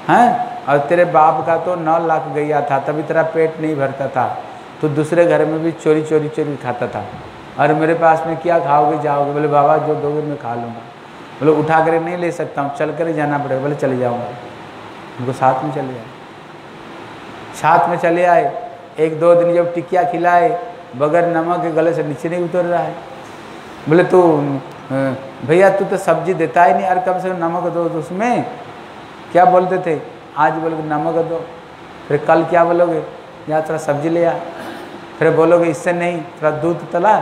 हैं? और तेरे बाप का तो नौ लाख गया था, तभी तेरा पेट नहीं भरता था। तो दूसरे घर में भी चोरी चोरी चोरी खाता था। और मेरे पास में क्या खाओगे, जाओगे? बोले, बाबा, जो दोगे मैं खा लूँगा। बोले, उठा कर नहीं ले सकता हूँ, चल कर ही जाना पड़ेगा। बोले, चले जाऊँगा। उनको साथ में चले जाए साथ में चले आए। एक दो दिन जब टिकिया खिलाए बगैर नमक के गले से नीचे नहीं उतर रहा है। बोले तू भैया तू तो सब्ज़ी देता ही नहीं अरे कम से कम नमक दो तो उसमें। क्या बोलते थे? आज बोलोगे नमक दो। फिर कल क्या बोलोगे? या थोड़ा सब्ज़ी ले आ। फिर बोलोगे इससे नहीं, थोड़ा दूध तला।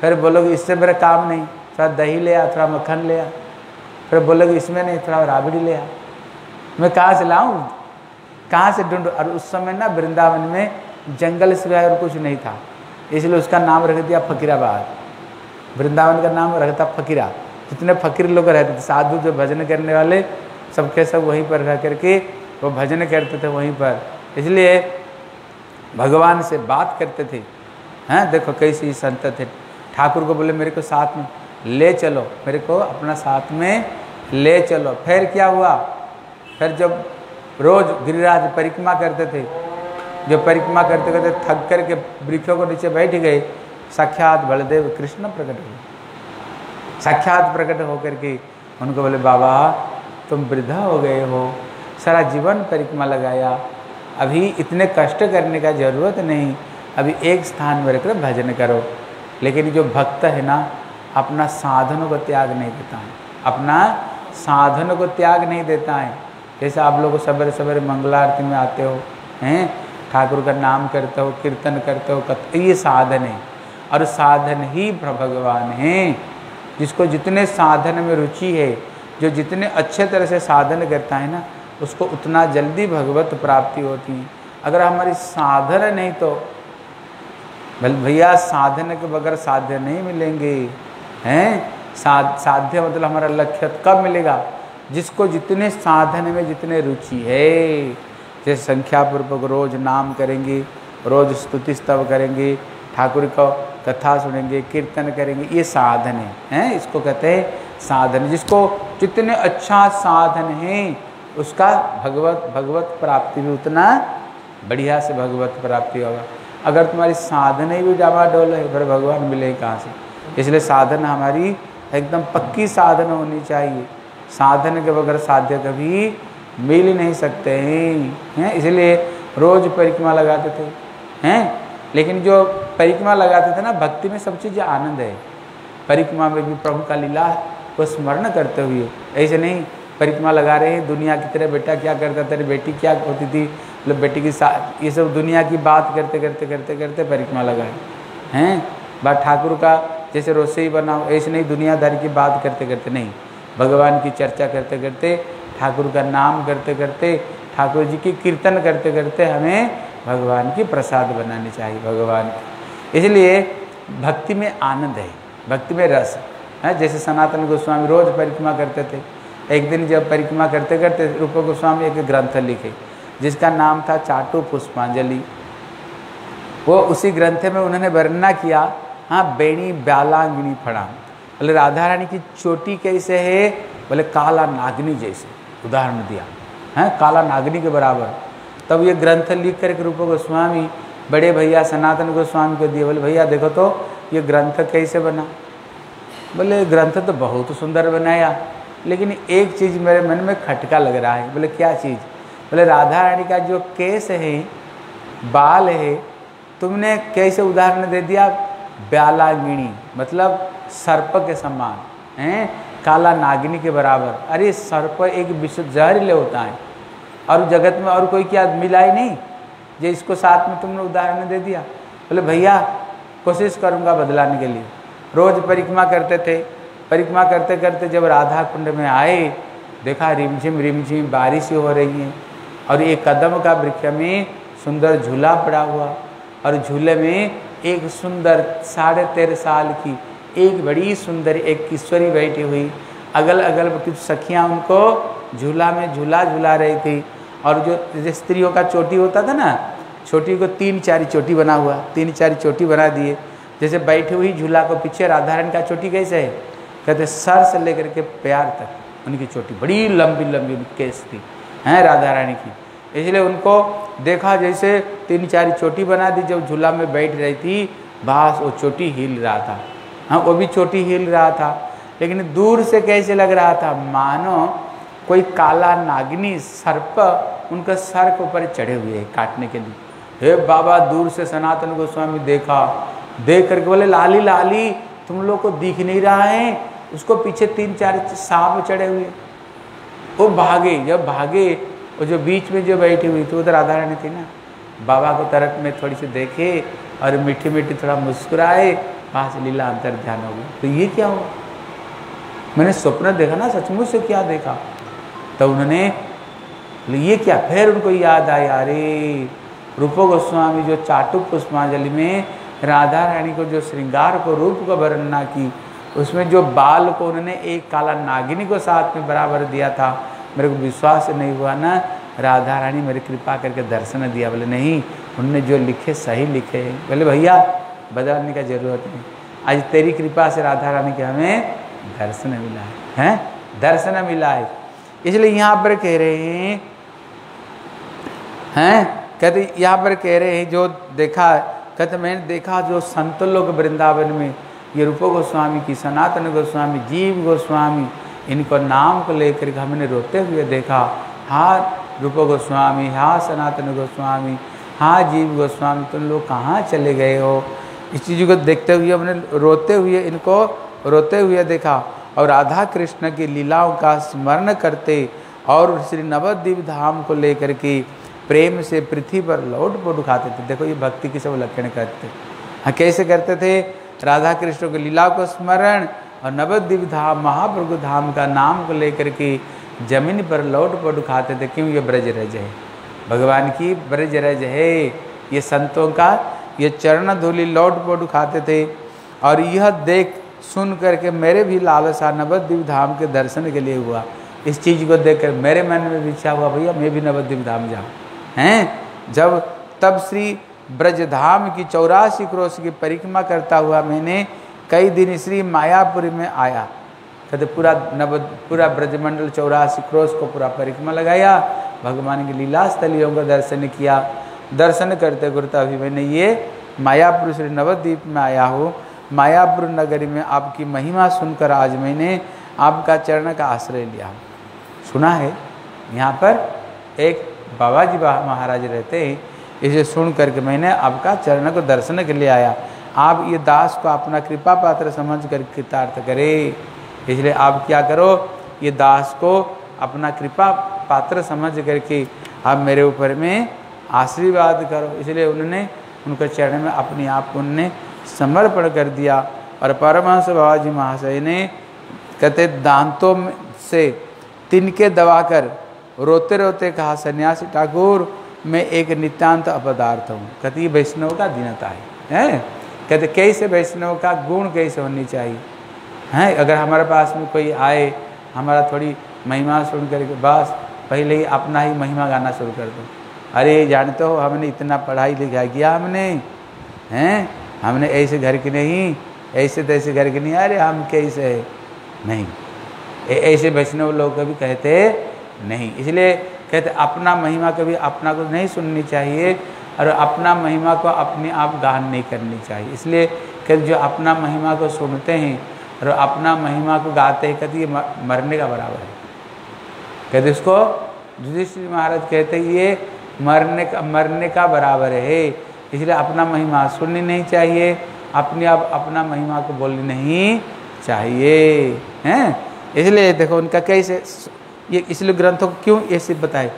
फिर बोलोगे इससे मेरा काम नहीं, थोड़ा दही ले आ, थोड़ा मक्खन ले आ। फिर बोलोगे इसमें नहीं, थोड़ा राबड़ी ले आ। मैं कहाँ से लाऊं? कहाँ से ढूंढ? और उस समय ना वृंदावन में जंगल से और कुछ नहीं था। इसलिए उसका नाम रख दिया फकीराबाद। वृंदावन का नाम रखता फकीरा। जितने फकीर लोग रहते थे, साधु जो भजन करने वाले, सबके सब वहीं पर रह करके वो भजन करते थे वहीं पर। इसलिए भगवान से बात करते थे। हैं, देखो कैसे संत थे। ठाकुर को बोले, मेरे को साथ में ले चलो, मेरे को अपना साथ में ले चलो। फिर क्या हुआ? फिर जब रोज गिरिराज परिक्रमा करते थे जो परिक्रमा करते करते थक कर के वृक्षों को नीचे बैठ गए, साक्षात बलदेव कृष्ण प्रकट हुए। साक्षात प्रकट होकर के उनको बोले, बाबा, तुम वृद्धा हो गए हो, सारा जीवन परिक्रमा लगाया। अभी इतने कष्ट करने का ज़रूरत नहीं, अभी एक स्थान में रखकर भजन करो। लेकिन जो भक्त है ना, अपना साधनों को त्याग नहीं देता है। अपना साधनों को त्याग नहीं देता है। जैसे आप लोग सवेरे सवेरे मंगला आरती में आते हो, हैं? ठाकुर का नाम करते हो, कीर्तन करते हो कथ ये साधन है। और साधन ही भगवान हैं। जिसको जितने साधन में रुचि है, जो जितने अच्छे तरह से साधन करता है ना, उसको उतना जल्दी भगवत प्राप्ति होती है। अगर हमारी साधन नहीं तो भल भैया, साधन के बगैर साध्य नहीं मिलेंगे। हैं? साध साध्य मतलब हमारा लक्ष्य कब मिलेगा? जिसको जितने साधन में जितने रुचि है। जैसे संख्या पूर्वक रोज नाम करेंगे, रोज स्तुति स्तव करेंगे, ठाकुर को कथा सुनेंगे, कीर्तन करेंगे, ये साधन है, हैं? इसको कहते हैं साधन। जिसको जितने अच्छा साधन है, उसका भगवत भगवत प्राप्ति भी उतना बढ़िया से भगवत प्राप्ति होगा। अगर तुम्हारी साधन ही भी डाबाडोल है, फिर भगवान मिले कहाँ से? इसलिए साधन हमारी एकदम पक्की साधन होनी चाहिए। साधन के बगैर साध्य कभी मिल ही नहीं सकते हैं हैं? इसलिए रोज परिक्रमा लगाते थे, हैं? लेकिन जो परिक्रमा लगाते थे ना, भक्ति में सब चीज़ आनंद है। परिक्रमा में भी प्रभु का लीला को स्मरण करते हुए, ऐसे नहीं, परिक्रमा लगा रहे हैं, दुनिया की तरह बेटा क्या करता, तेरी बेटी क्या होती थी? मतलब बेटी की साथ ये सब दुनिया की बात करते करते करते करते परिक्रमा लगाए हैं? बात ठाकुर का जैसे रसोई बनाओ ऐसे नहीं, दुनियादारी की बात करते करते नहीं। भगवान की चर्चा करते करते ठाकुर का नाम करते करते, ठाकुर जी की कीर्तन करते करते हमें भगवान की प्रसाद बनानी चाहिए, भगवान की। इसलिए भक्ति में आनंद है, भक्ति में रस। है, जैसे सनातन गोस्वामी रोज परिक्रमा करते थे। एक दिन जब परिक्रमा करते करते रूप गोस्वामी एक ग्रंथ लिखे, जिसका नाम था चाटू पुष्पांजलि। वो उसी ग्रंथ में उन्होंने वर्णना किया हाँ बेणी ब्यालांगिनी फड़ा बोले, राधा रानी की चोटी कैसे है? बोले, काला नागनी जैसे। उदाहरण दिया। है? काला नागनी के बराबर। तब ये ग्रंथ लिख कर के रूप गोस्वामी, बड़े भैया सनातन गोस्वामी को दिए, बोले, भैया, देखो तो ये ग्रंथ कैसे बना? बोले, ग्रंथ तो बहुत सुंदर बनाया, लेकिन एक चीज़ मेरे मन में खटका लग रहा है। बोले, क्या चीज़? बोले, राधा रानी का जो केस है, बाल है, तुमने कैसे उदाहरण दे दिया? ब्यालागिणी मतलब सर्प के समान, हैं? काला नागिनी के बराबर। अरे सर्प एक विशुद्ध जहरीले होता है। और जगत में और कोई क्या मिला ही नहीं, जो इसको साथ में तुमने उदाहरण दे दिया। बोले, भैया, कोशिश करूँगा बदलाने के लिए। रोज परिक्रमा करते थे। परिक्रमा करते करते जब राधा कुंड में आए, देखा रिमझिम रिमझिम बारिश हो रही है और एक कदम का वृक्ष में सुंदर झूला पड़ा हुआ और झूले में एक सुंदर साढ़े तेरह साल की एक बड़ी सुंदर एक किशोरी बैठी हुई। अगल अगल कुछ सखियाँ उनको झूला में झूला झूला रही थी। और जो स्त्रियों का चोटी होता था ना छोटी को तीन चारी चोटी बना हुआ, तीन चारी चोटी बना दिए। जैसे बैठी हुई झूला को पीछे राधारण का चोटी कैसे है? कहते, सर से लेकर के प्यार तक। उनकी चोटी बड़ी लंबी लंबी केस थी, हैं राधा रानी की। इसलिए उनको देखा जैसे तीन चार चोटी बना दी, जब झूला में बैठ रही थी, बास वो चोटी हिल रहा था। हाँ वो भी चोटी हिल रहा था। लेकिन दूर से कैसे लग रहा था? मानो कोई काला नागिनी सर्प उनका सर के ऊपर चढ़े हुए हैं काटने के लिए। हे बाबा, दूर से सनातन गोस्वामी देखा। देख करके बोले, लाली लाली, तुम लोग को दिख नहीं रहा है। उसको पीछे तीन, चार सांप चढ़े हुए। वो भागे, जब भागे, वो जो बीच में जो बैठी हुई थी उधर राधा रानी थी ना। बाबा को तरफ़ में थोड़ी सी देखे और मीठी मीठी थोड़ा मुस्कुराए। वहाँ से लीला अंतर ध्यान हो तो ये क्या हुआ? मैंने स्वप्न देखा ना, सचमुच से क्या देखा? तो उन्होंने ये क्या? फिर उनको याद आया अरे, रूप गोस्वामी जो चाटु पुष्पांजलि में राधा रानी को जो श्रृंगार को रूप को वर्णना की, उसमें जो बाल को उन्होंने एक काला नागिनी को साथ में बराबर दिया था, मेरे को विश्वास नहीं हुआ ना, राधा रानी मेरी कृपा करके दर्शन दिया। बोले, नहीं, उनने जो लिखे सही लिखे बोले, भैया बदलने का ज़रूरत नहीं। आज तेरी कृपा से राधा रानी के हमें दर्शन मिला है, हैं? दर्शन मिला है। इसलिए यहाँ पर कह रहे हैं हैं? कहते यहाँ पर कह रहे हैं, जो देखा, कहते मैंने देखा जो संत लोग वृंदावन में, ये रूप गोस्वामी, की सनातन गोस्वामी, जीव गोस्वामी, इनको नाम को लेकर के हमने रोते हुए देखा। हाँ रूप गोस्वामी हाँ सनातन गोस्वामी हाँ जीव गोस्वामी, तुम लोग कहाँ चले गए हो? इस चीज़ को देखते हुए हमने रोते हुए इनको, रोते हुए देखा और राधा कृष्ण की लीलाओं का स्मरण करते और श्री नवद्वीप धाम को लेकर के प्रेम से पृथ्वी पर लौट पोट उठाते थे। देखो ये भक्ति की सब लक्षण करते। हाँ कैसे करते थे? राधा कृष्ण की लीला को स्मरण और नवद्वीप धाम, महाप्रभु धाम का नाम को लेकर के ज़मीन पर लौट पोट उठाते थे। क्यों? ये ब्रज रज है। भगवान की ब्रज रज है। ये संतों का ये चरण धूलि लौट पोट उठाते थे। और यह देख सुन करके मेरे भी लालसा नवद्वीप धाम के दर्शन के लिए हुआ। इस चीज़ को देख कर मेरे मन में भी इच्छा हुआ, भैया, मैं भी नवद्वीप धाम जाऊँ। हैं? जब, तब श्री ब्रजधाम की चौरासी क्रोश की परिक्रमा करता हुआ मैंने कई दिन श्री मायापुरी में आया। कहते, पूरा नव, पूरा ब्रजमंडल चौरासी क्रोश को पूरा परिक्रमा लगाया। भगवान की लीला स्थलियों का दर्शन किया। दर्शन करते करते अभी मैंने ये मायापुर श्री नवद्वीप में आया हूँ। मायापुर नगरी में आपकी महिमा सुनकर आज मैंने आपका चरण का आश्रय लिया। सुना है? यहाँ पर एक बाबा जी महाराज रहते हैं। इसे सुन करके मैंने आपका चरण को दर्शन के लिए आया। आप ये दास को अपना कृपा पात्र समझ कर कृतार्थ करें। इसलिए आप क्या करो? ये दास को अपना कृपा पात्र समझ करके आप मेरे ऊपर में आशीर्वाद करो। इसलिए उन्होंने, उनके चरण में अपने आप को उनने समर्पण कर दिया और परमहंस बाबा जी महाशय ने कहते दांतों से तिनके दबाकर रोते रोते कहा, सन्यासी ठाकुर, मैं एक नित्यांत अपदार्थ हूँ। कहते वैष्णव का दीनता है, हैं? कहते कैसे वैष्णव का गुण कैसे होनी चाहिए? हैं? अगर हमारे पास में कोई आए, हमारा थोड़ी महिमा सुन करके, बस पहले ही अपना ही महिमा गाना शुरू कर दो। अरे जानते हो, हमने इतना पढ़ाई लिखा किया हमने, हैं? हमने ऐसे घर की नहीं, ऐसे तैसे घर की नहीं। अरे हम कैसे? है नहीं ऐसे वैष्णव लोग कभी कहते नहीं। इसलिए कहते अपना महिमा कभी अपना को नहीं सुननी चाहिए और अपना महिमा को अपने आप गान नहीं करनी चाहिए। इसलिए कहते जो अपना महिमा को सुनते हैं और अपना महिमा को गाते हैं, कहते ये मरने का बराबर है। कहते इसको, युधिष्ठिर महाराज कहते ये मरने का मरने का बराबर है। इसलिए अपना महिमा सुननी नहीं चाहिए। अपने आप अपना महिमा को बोलनी नहीं चाहिए। हैं? इसलिए देखो उनका कैसे ये इसलिए ग्रंथों को क्यों ये ऐसे बताए?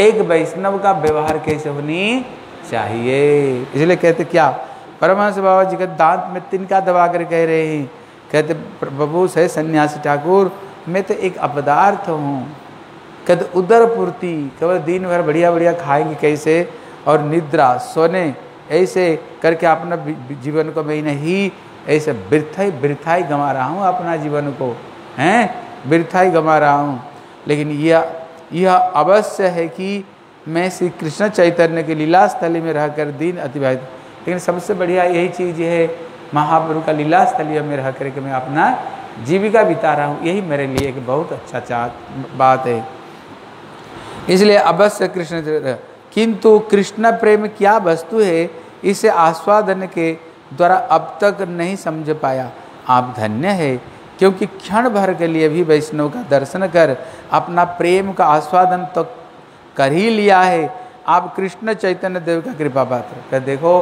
एक वैष्णव का व्यवहार कैसे होनी चाहिए? इसलिए कहते क्या? परमहंस बाबा जी का दांत में तिनका दबा कर कह रहे हैं। कहते, प्रभु से सन्यासी ठाकुर, मैं तो एक अपदार्थ हूँ। कहते उदर पूर्ति। केवल दिन भर बढ़िया बढ़िया खाएँगे कैसे? और निद्रा, सोने, ऐसे करके अपना जीवन को मैं नहीं, ऐसे वृथा ही वृथा ही गंवा रहा हूँ अपना जीवन को, हैं? वृथा ही गंवा रहा हूँ। लेकिन यह यह अवश्य है कि मैं श्री कृष्ण चैतन्य की लीला स्थली में रहकर दिन अतिवाहित लेकिन सबसे बढ़िया यही चीज़ है, महाप्रभु का लीला स्थली में रह करके मैं अपना जीविका बिता रहा हूँ। यही मेरे लिए एक बहुत अच्छा बात है। इसलिए अवश्य कृष्ण किंतु कृष्ण प्रेम क्या वस्तु है, इसे आस्वादन के द्वारा अब तक नहीं समझ पाया। आप धन्य है, क्योंकि क्षण भर के लिए भी वैष्णव का दर्शन कर अपना प्रेम का आस्वादन तो कर ही लिया है। आप कृष्ण चैतन्य देव का कृपा पात्र। कर देखो,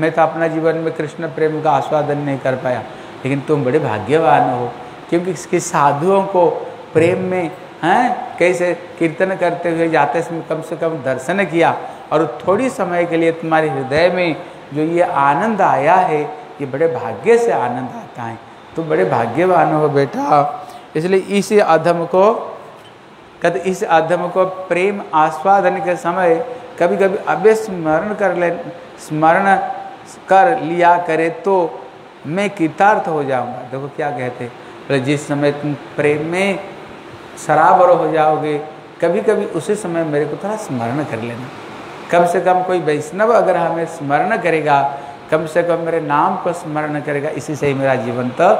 मैं तो अपना जीवन में कृष्ण प्रेम का आस्वादन नहीं कर पाया, लेकिन तुम बड़े भाग्यवान हो, क्योंकि इसके साधुओं को प्रेम में हैं? कैसे कीर्तन करते हुए जाते समय कम से कम दर्शन किया और थोड़ी समय के लिए तुम्हारे हृदय में जो ये आनंद आया है, ये बड़े भाग्य से आनंद आता है। तुम बड़े भाग्यवान हो बेटा। इसलिए इस अधम को कहते इस अधम को प्रेम आस्वादन के समय कभी कभी अव्य स्मरण कर ले, स्मरण कर लिया करे तो मैं कृतार्थ हो जाऊँगा। देखो क्या कहते जिस समय तुम प्रेम में सराबर हो जाओगे। कभी कभी उसी समय मेरे को थोड़ा स्मरण कर लेना। कम से कम कोई वैष्णव अगर हमें स्मरण करेगा, कम से कम मेरे नाम को स्मरण करेगा, इसी से ही मेरा जीवन तो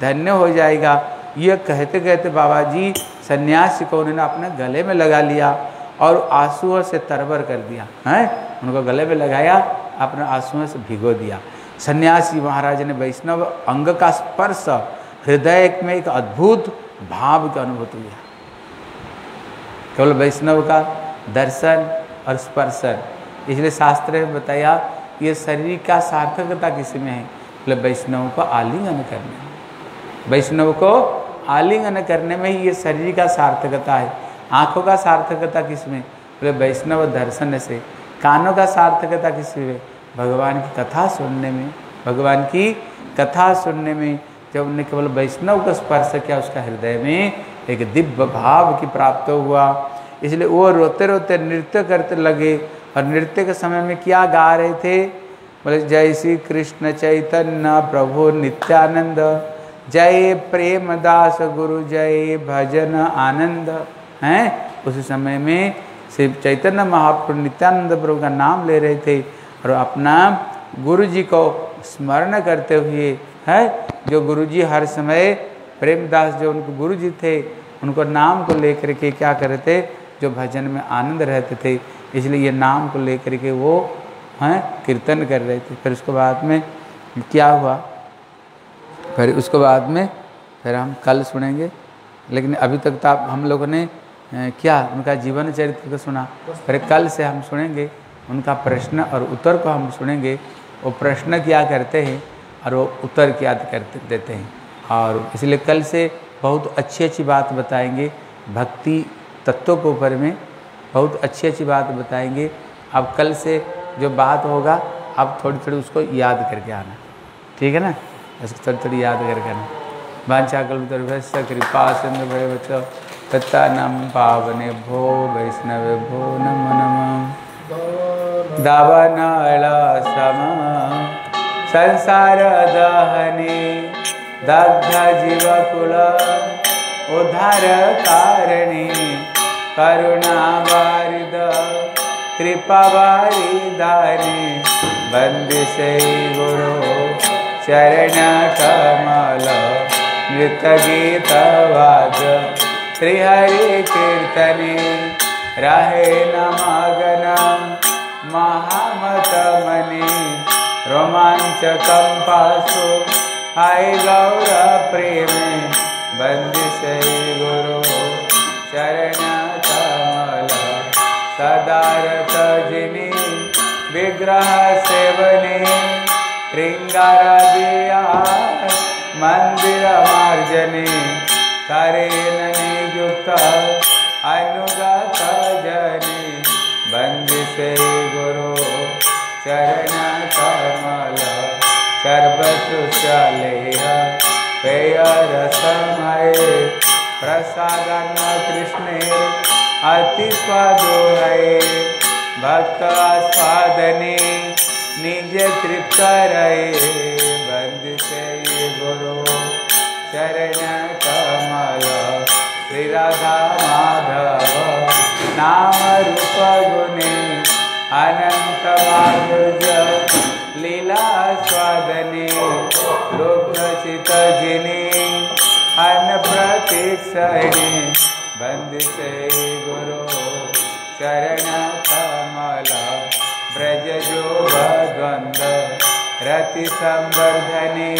धन्य हो जाएगा। यह कहते कहते बाबा जी सन्यासी को उन्होंने अपने गले में लगा लिया और आंसुओं से तरबर कर दिया, हैं? उनको गले में लगाया, अपने आंसुओं से भिगो दिया। सन्यासी महाराज ने वैष्णव अंग का स्पर्श, हृदय में एक अद्भुत भाव की अनुभूति हुआ केवल वैष्णव का दर्शन और स्पर्शन। इसलिए शास्त्र में बताया ये शरीर का सार्थकता किसमें है? बोले, वैष्णव को आलिंगन करने वैष्णव को आलिंगन करने में ही ये शरीर का सार्थकता है। आँखों का सार्थकता किसमें बोले, वैष्णव दर्शन से। कानों का सार्थकता किसमें भगवान की कथा सुनने में। भगवान की कथा सुनने में। जब उन्हें केवल वैष्णव का स्पर्श किया, उसका हृदय में एक दिव्य भाव की प्राप्त हुआ। इसलिए वो रोते रोते नृत्य करते लगे और नृत्य के समय में क्या गा रहे थे? बोले, जय श्री कृष्ण चैतन्य प्रभु नित्यानंद, जय प्रेम दास गुरु, जय भजन आनंद। हैं? उस समय में श्री चैतन्य महाप्रभु नित्यानंद प्रभु का नाम ले रहे थे और अपना गुरु जी को स्मरण करते हुए, है? जो गुरु जी हर समय प्रेमदास जो उनको गुरु जी थे, उनको नाम को लेकर के क्या करे थे जो भजन में आनंद रहते थे, इसलिए ये नाम को लेकर के वो, हैं, कीर्तन कर रहे थे। फिर उसके बाद में क्या हुआ? फिर उसके बाद में फिर हम कल सुनेंगे। लेकिन अभी तक तो हम लोगों ने क्या उनका जीवन चरित्र को सुना? फिर कल से हम सुनेंगे, उनका प्रश्न और उत्तर को हम सुनेंगे। वो प्रश्न क्या करते हैं? और वो उत्तर क्या कर देते हैं। और इसलिए कल से बहुत अच्छी अच्छी बात बताएँगे। भक्ति तत्वों के ऊपर में बहुत अच्छी अच्छी बात बताएँगे। अब कल से जो बात होगा, आप थोड़ी थोड़ी उसको याद करके आना। ठीक है ना? उसको थोड़ी थोड़ी याद करके आना। वांछा कल्पतरुभ्य कृपा सिंधु भय बच तत्तानम पावने भो वैष्णव भो नम नमः। दावनल सम। संसारदहने दग्धजीवकुल उद्धारकारिणी करुणावारिद वारिद वन्दिसे गुरो चरणकमल नृतगीतवाद त्रिहरि कीर्तने राहे न मन रोमांचकं पासु हाय गौर प्रेमे बंदिसे गुरु। चरण कमल सदारत जिनी, विग्रह सेवने, श्रृंगार दिया, मंदिर मार्जने। करेन नियुक्त अनुगत जने बंदिसे गुरु। चरण सर्वतुषलेह पेयर समय। प्रसादन कृष्णे, अति स्वादो है। भक्त स्वादने निज तृप्त रहे। बंदिसे गुरु, चरण कमल। श्री राधा माधव, नाम रूप गुणे, अनंत माधुर्य लीला स्वादने लुब्धचित जिने अन प्रतीक्षणे बंदिसे गुरु चरण कमल, ब्रज जो द्वंद रति संवर्धने,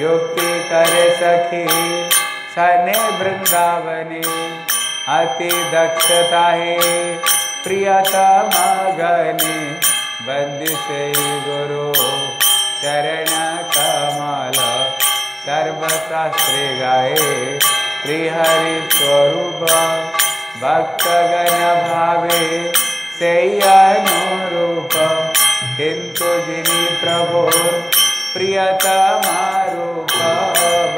युक्ति कर सखी, सने वृंदावने, अति दक्षता है, प्रियतम गने बंदिसे गुरु चरण कमल। सर्वशास्त्री गाये श्रीहरि स्वरूप, भक्तगण भावे से अनुरूप। किंतु जिनी प्रभु प्रियतमारूप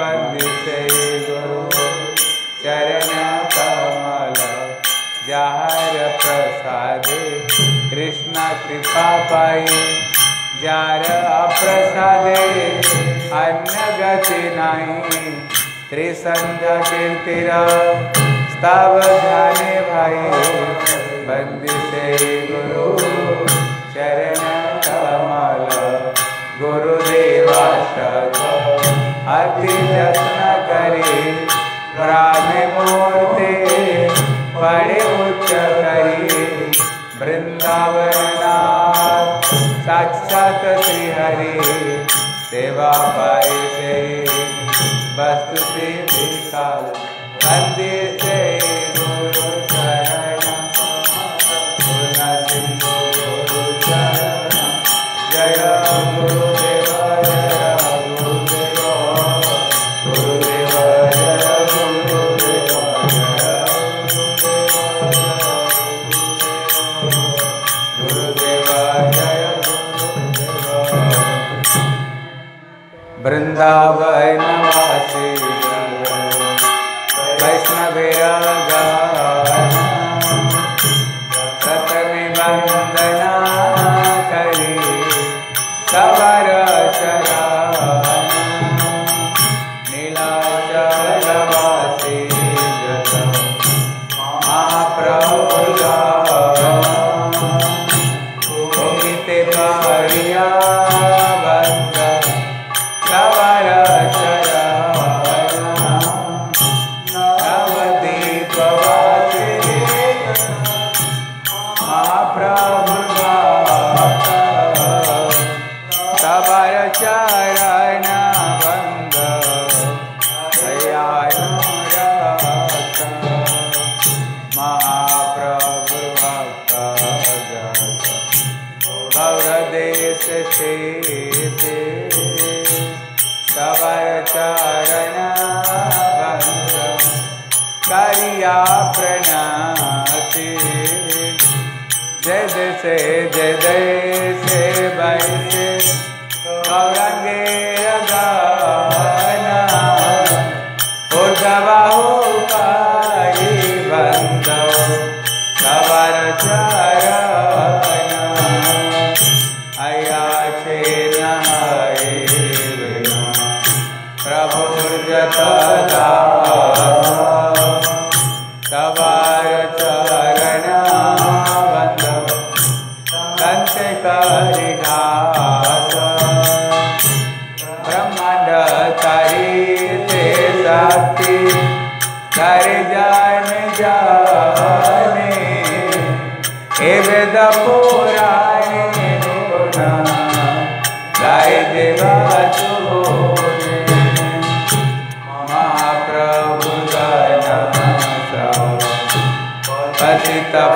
बंदिसे गुरु चरण जहर प्रसाद, कृष्ण कृपा पाई। जार अप्रसादे, अन्न गति नहीं त्रिसंध्या कीर्तिर, स्तव ध्याने भाई। बंदिसे गुरु, चरण कमल। गुरुदेवा अति जत्न करे। ग्रामे मूर्ते बड़े उच्च करी वृंदावन नाथ साक्षात श्री हरि सेवा पाए से वस्तु से विकाल मंदिर से वृंदावनवासी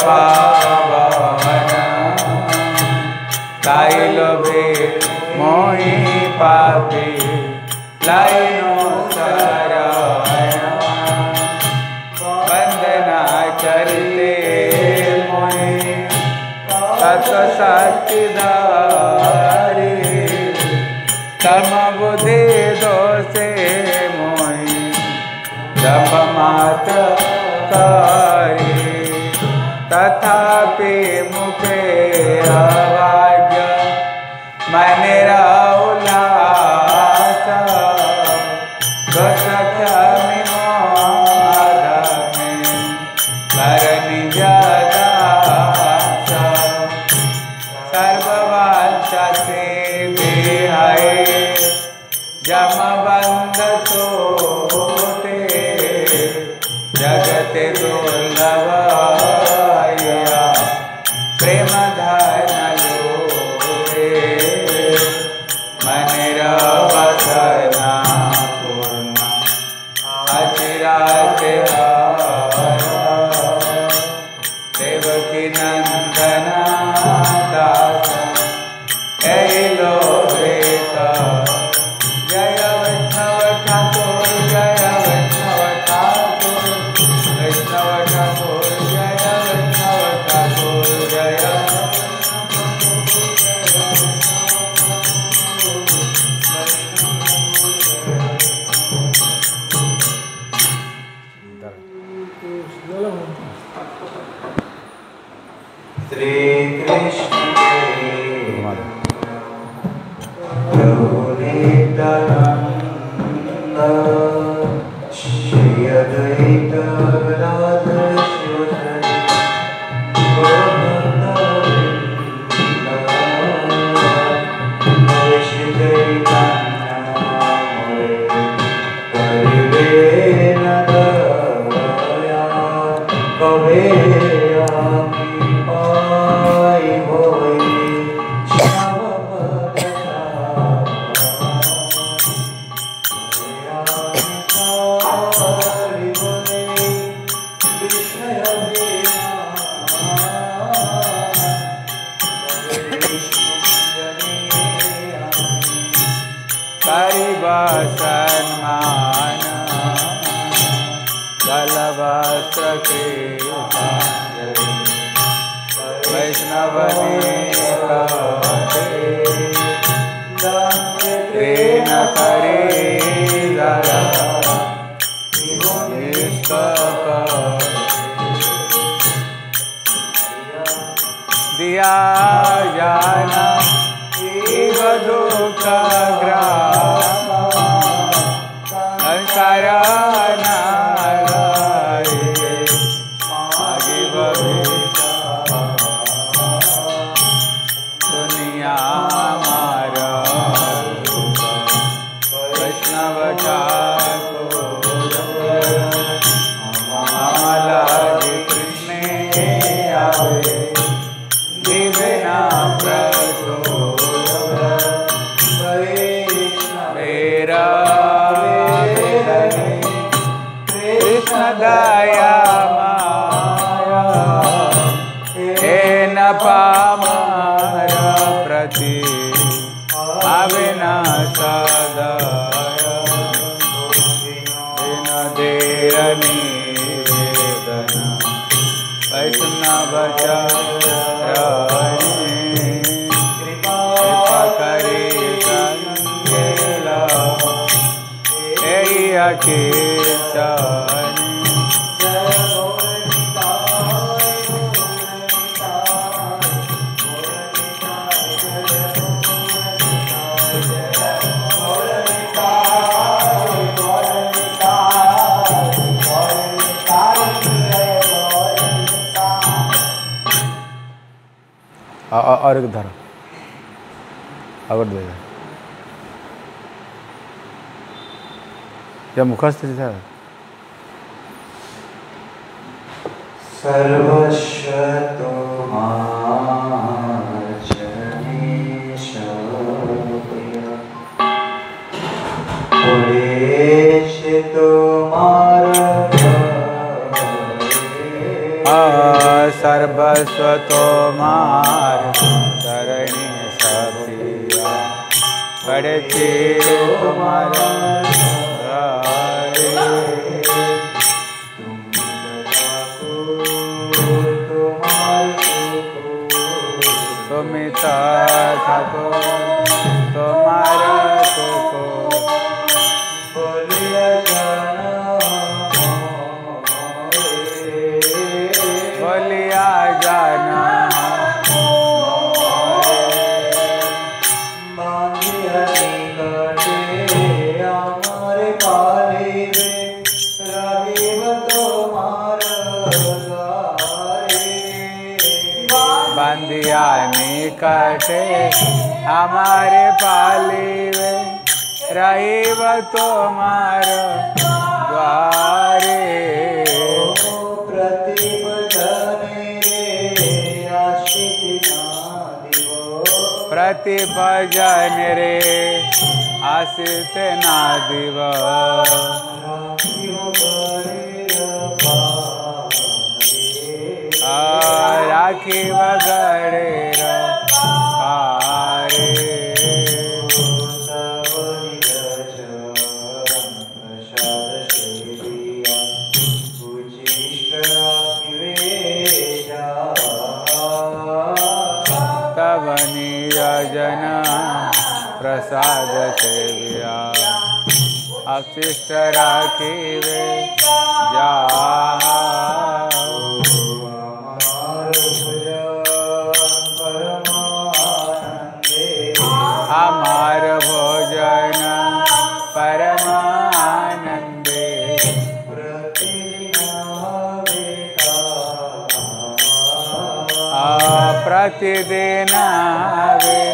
पतित मने उल्लास मुखस्थ सर्व आसित ना दिव राखी वगड़े प्रसाद सेविया अशिष्ट राखी वे जा हमार भोजन परमानंदे प्रतिदिन वे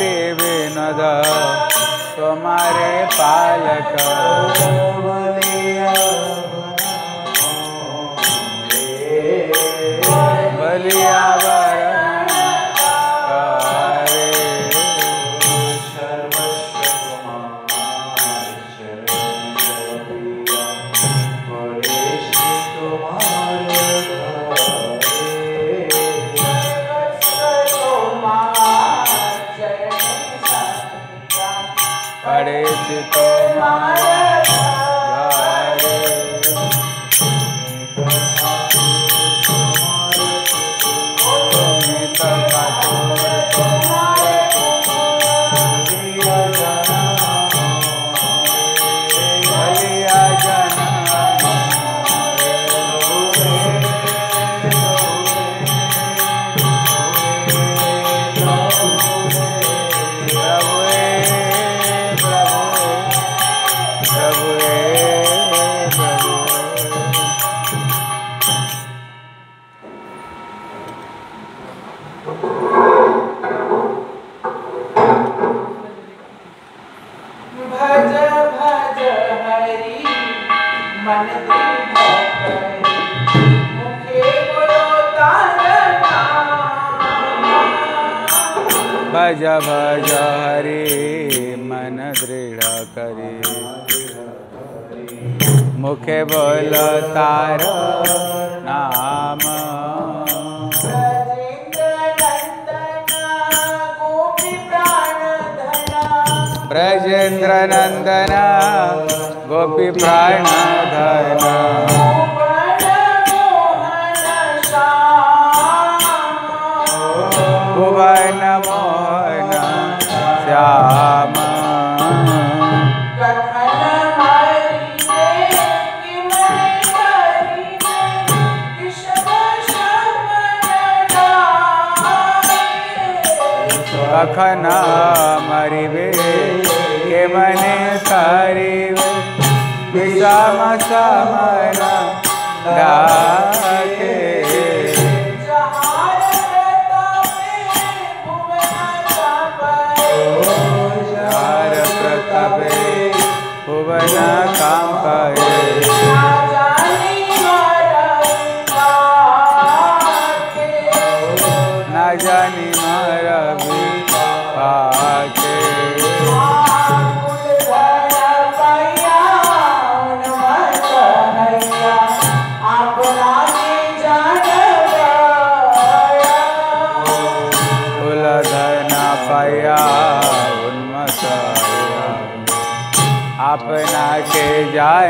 विनोद तुम्हारे पालक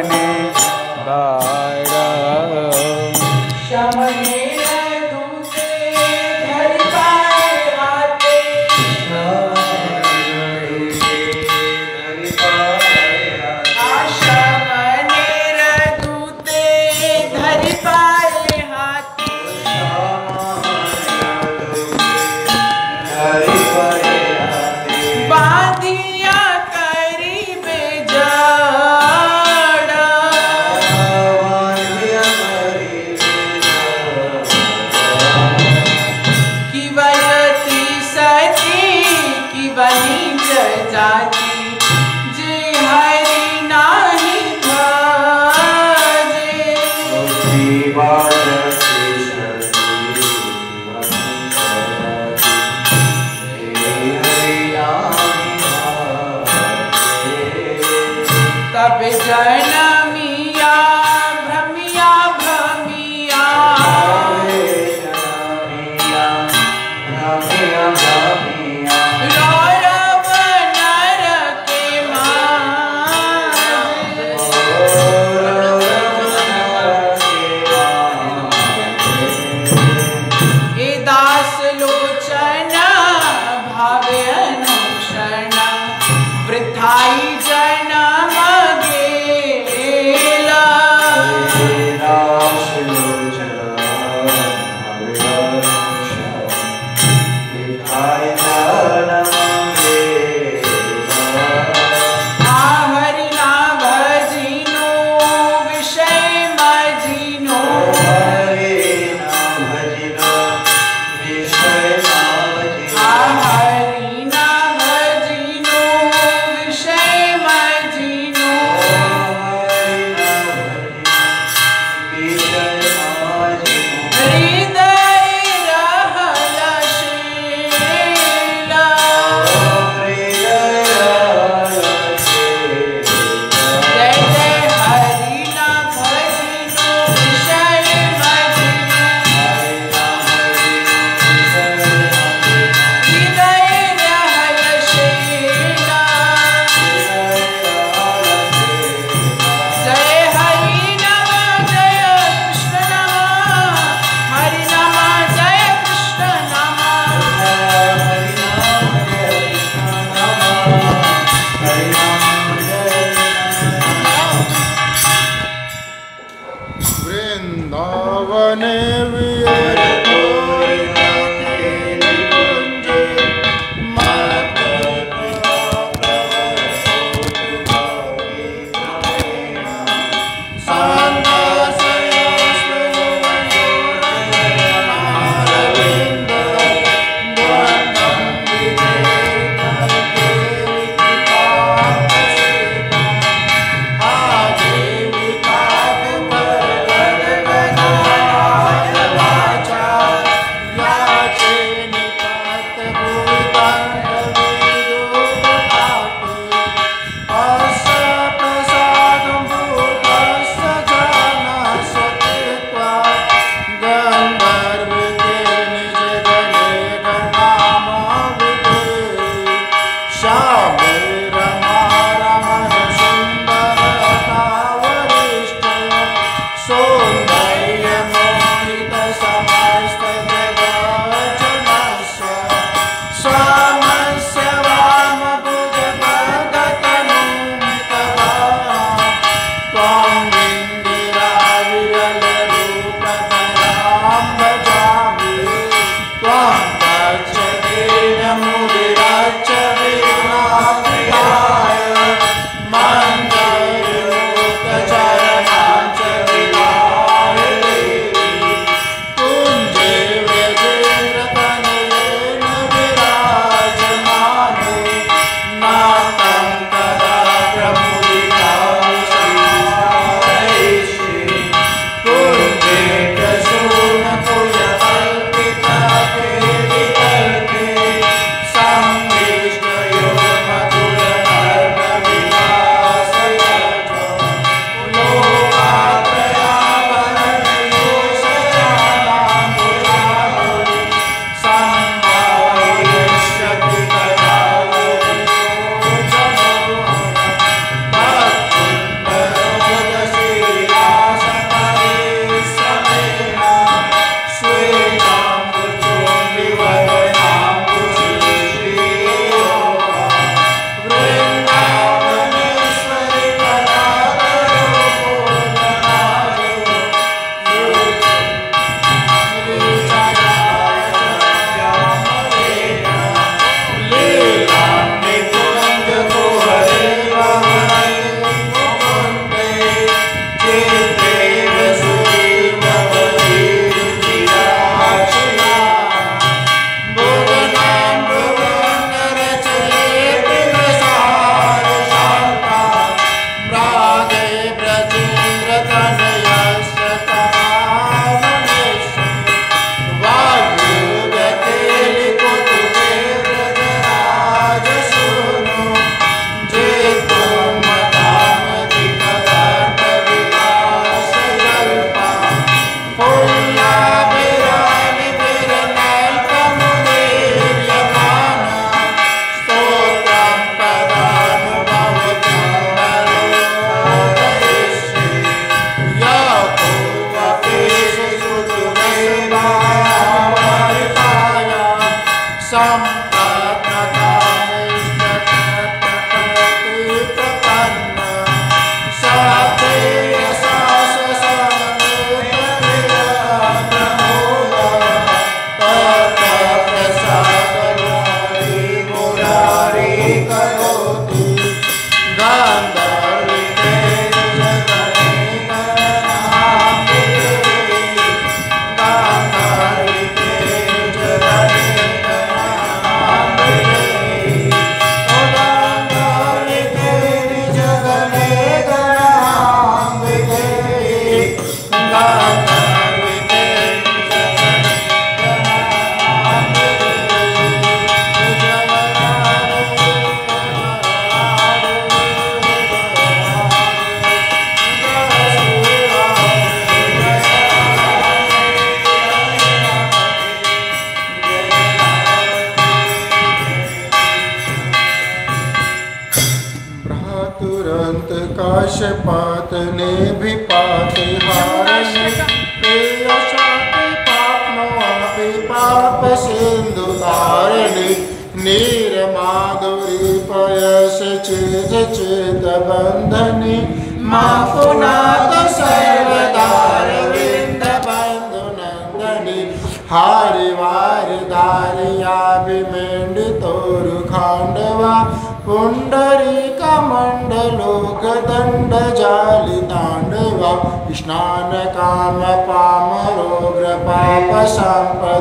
जाने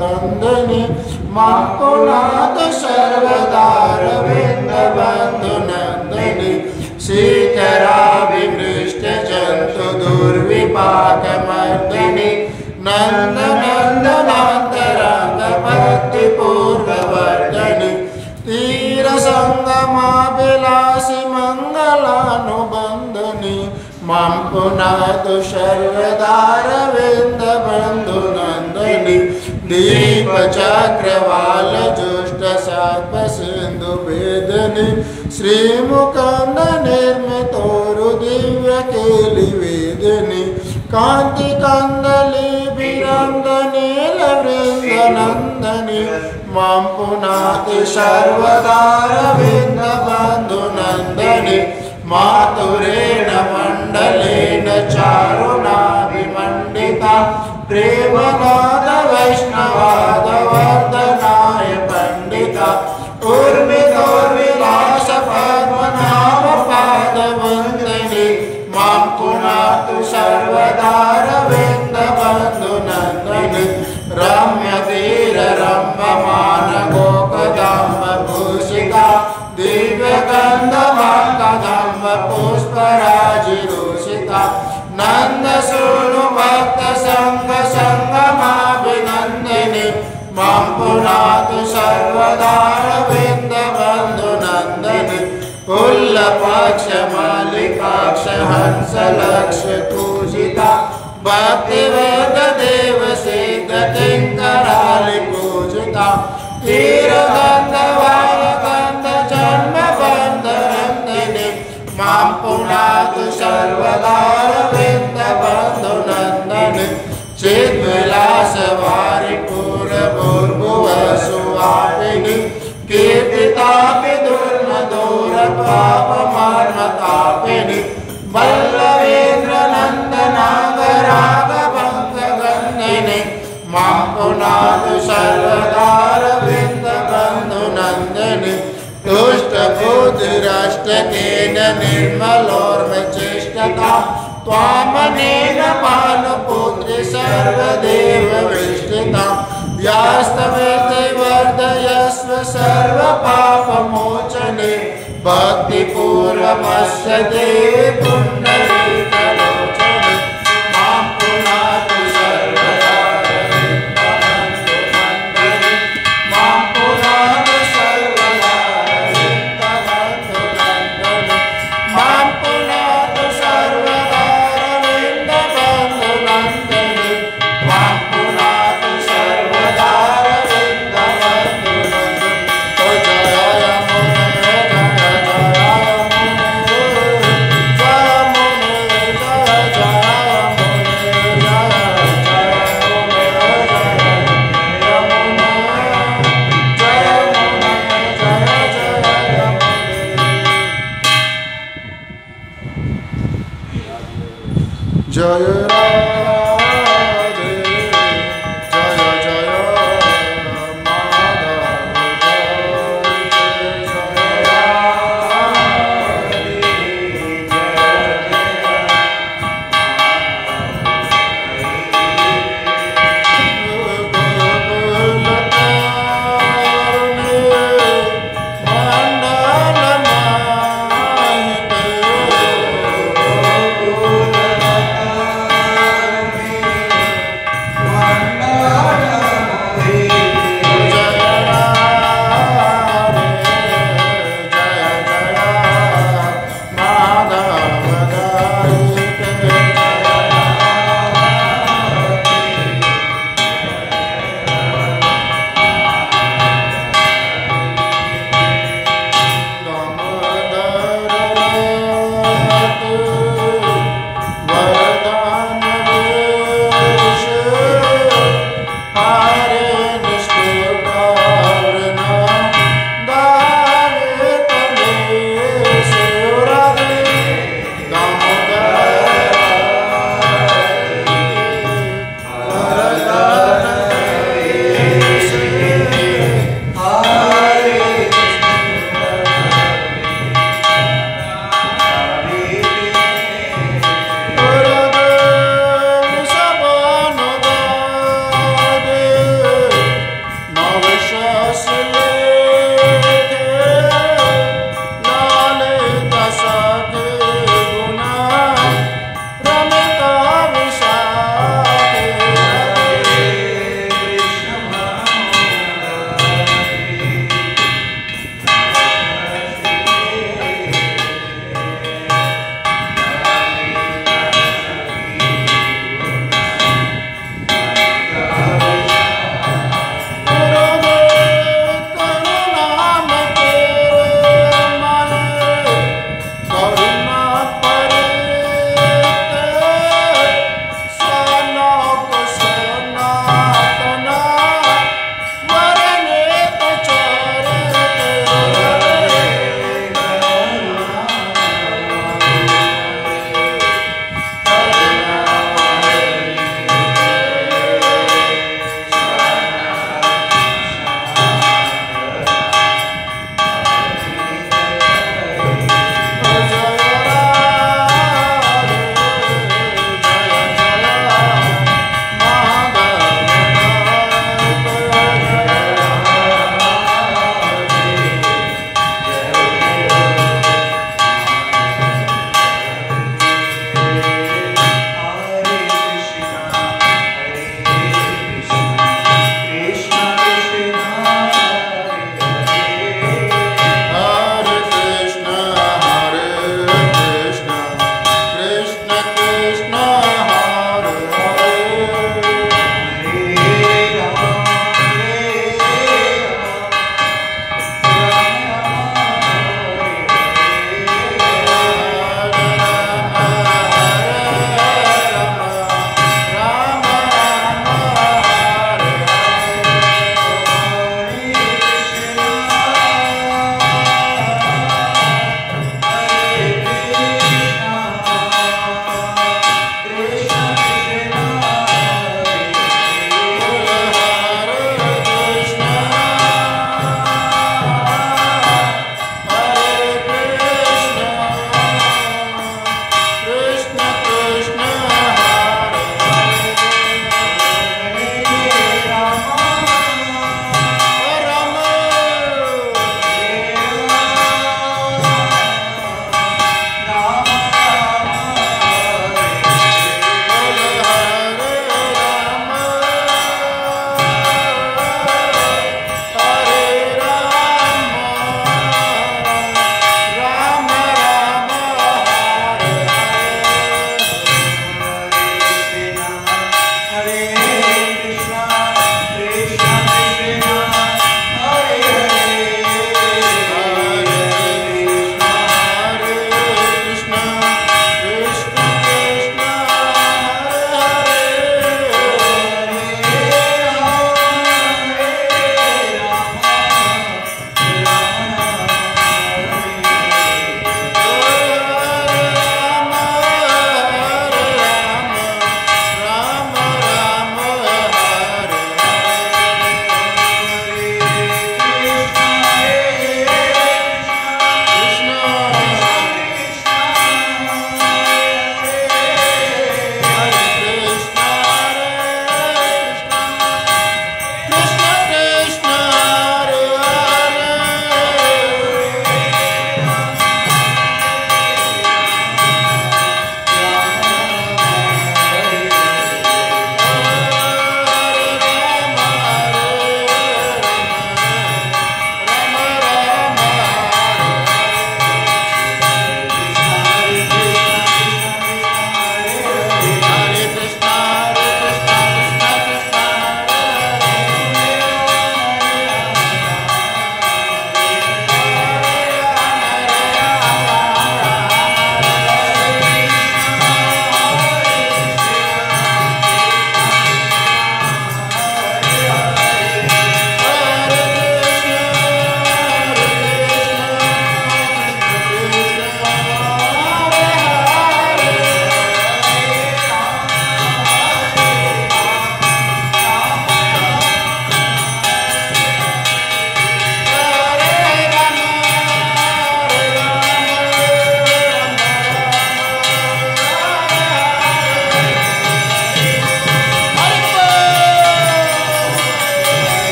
नंद मा पुनाथ सर्वदारविन्दबन्धुनन्दनि शीतराविमृष्टजन्तु तीर नन्दनन्दनान्तरङ्गभक्तिपूर्ववर्धनि तीरसङ्गमाभिलाषि मङ्गलानुभव माँ पुनः तुशर्वदारविन्दबन्धुनन्दनि दीपचक्रवालजुष्टसात्मसिन्धुभेदनि श्रीमुकन्दनिर्मितोरुदिव्यकेलिवेदिनि कान्तिकन्दलीभिरन्दनीलवृन्दनन्दनि माँ बंधु सर्वदारविन्दबन्धुनन्दनि मातुरेण मण्डलेन चारुणाभिमण्डिता प्रेमनाद वैष्णवादवर्धनाय पण्डिता उर्मि लक्ष पूजिता भक्ति सर्वदेव विष्टिता। व्यास्तवेते सर्वपापमोचने। भक्तिपूर्वमस्य देवि पुण्य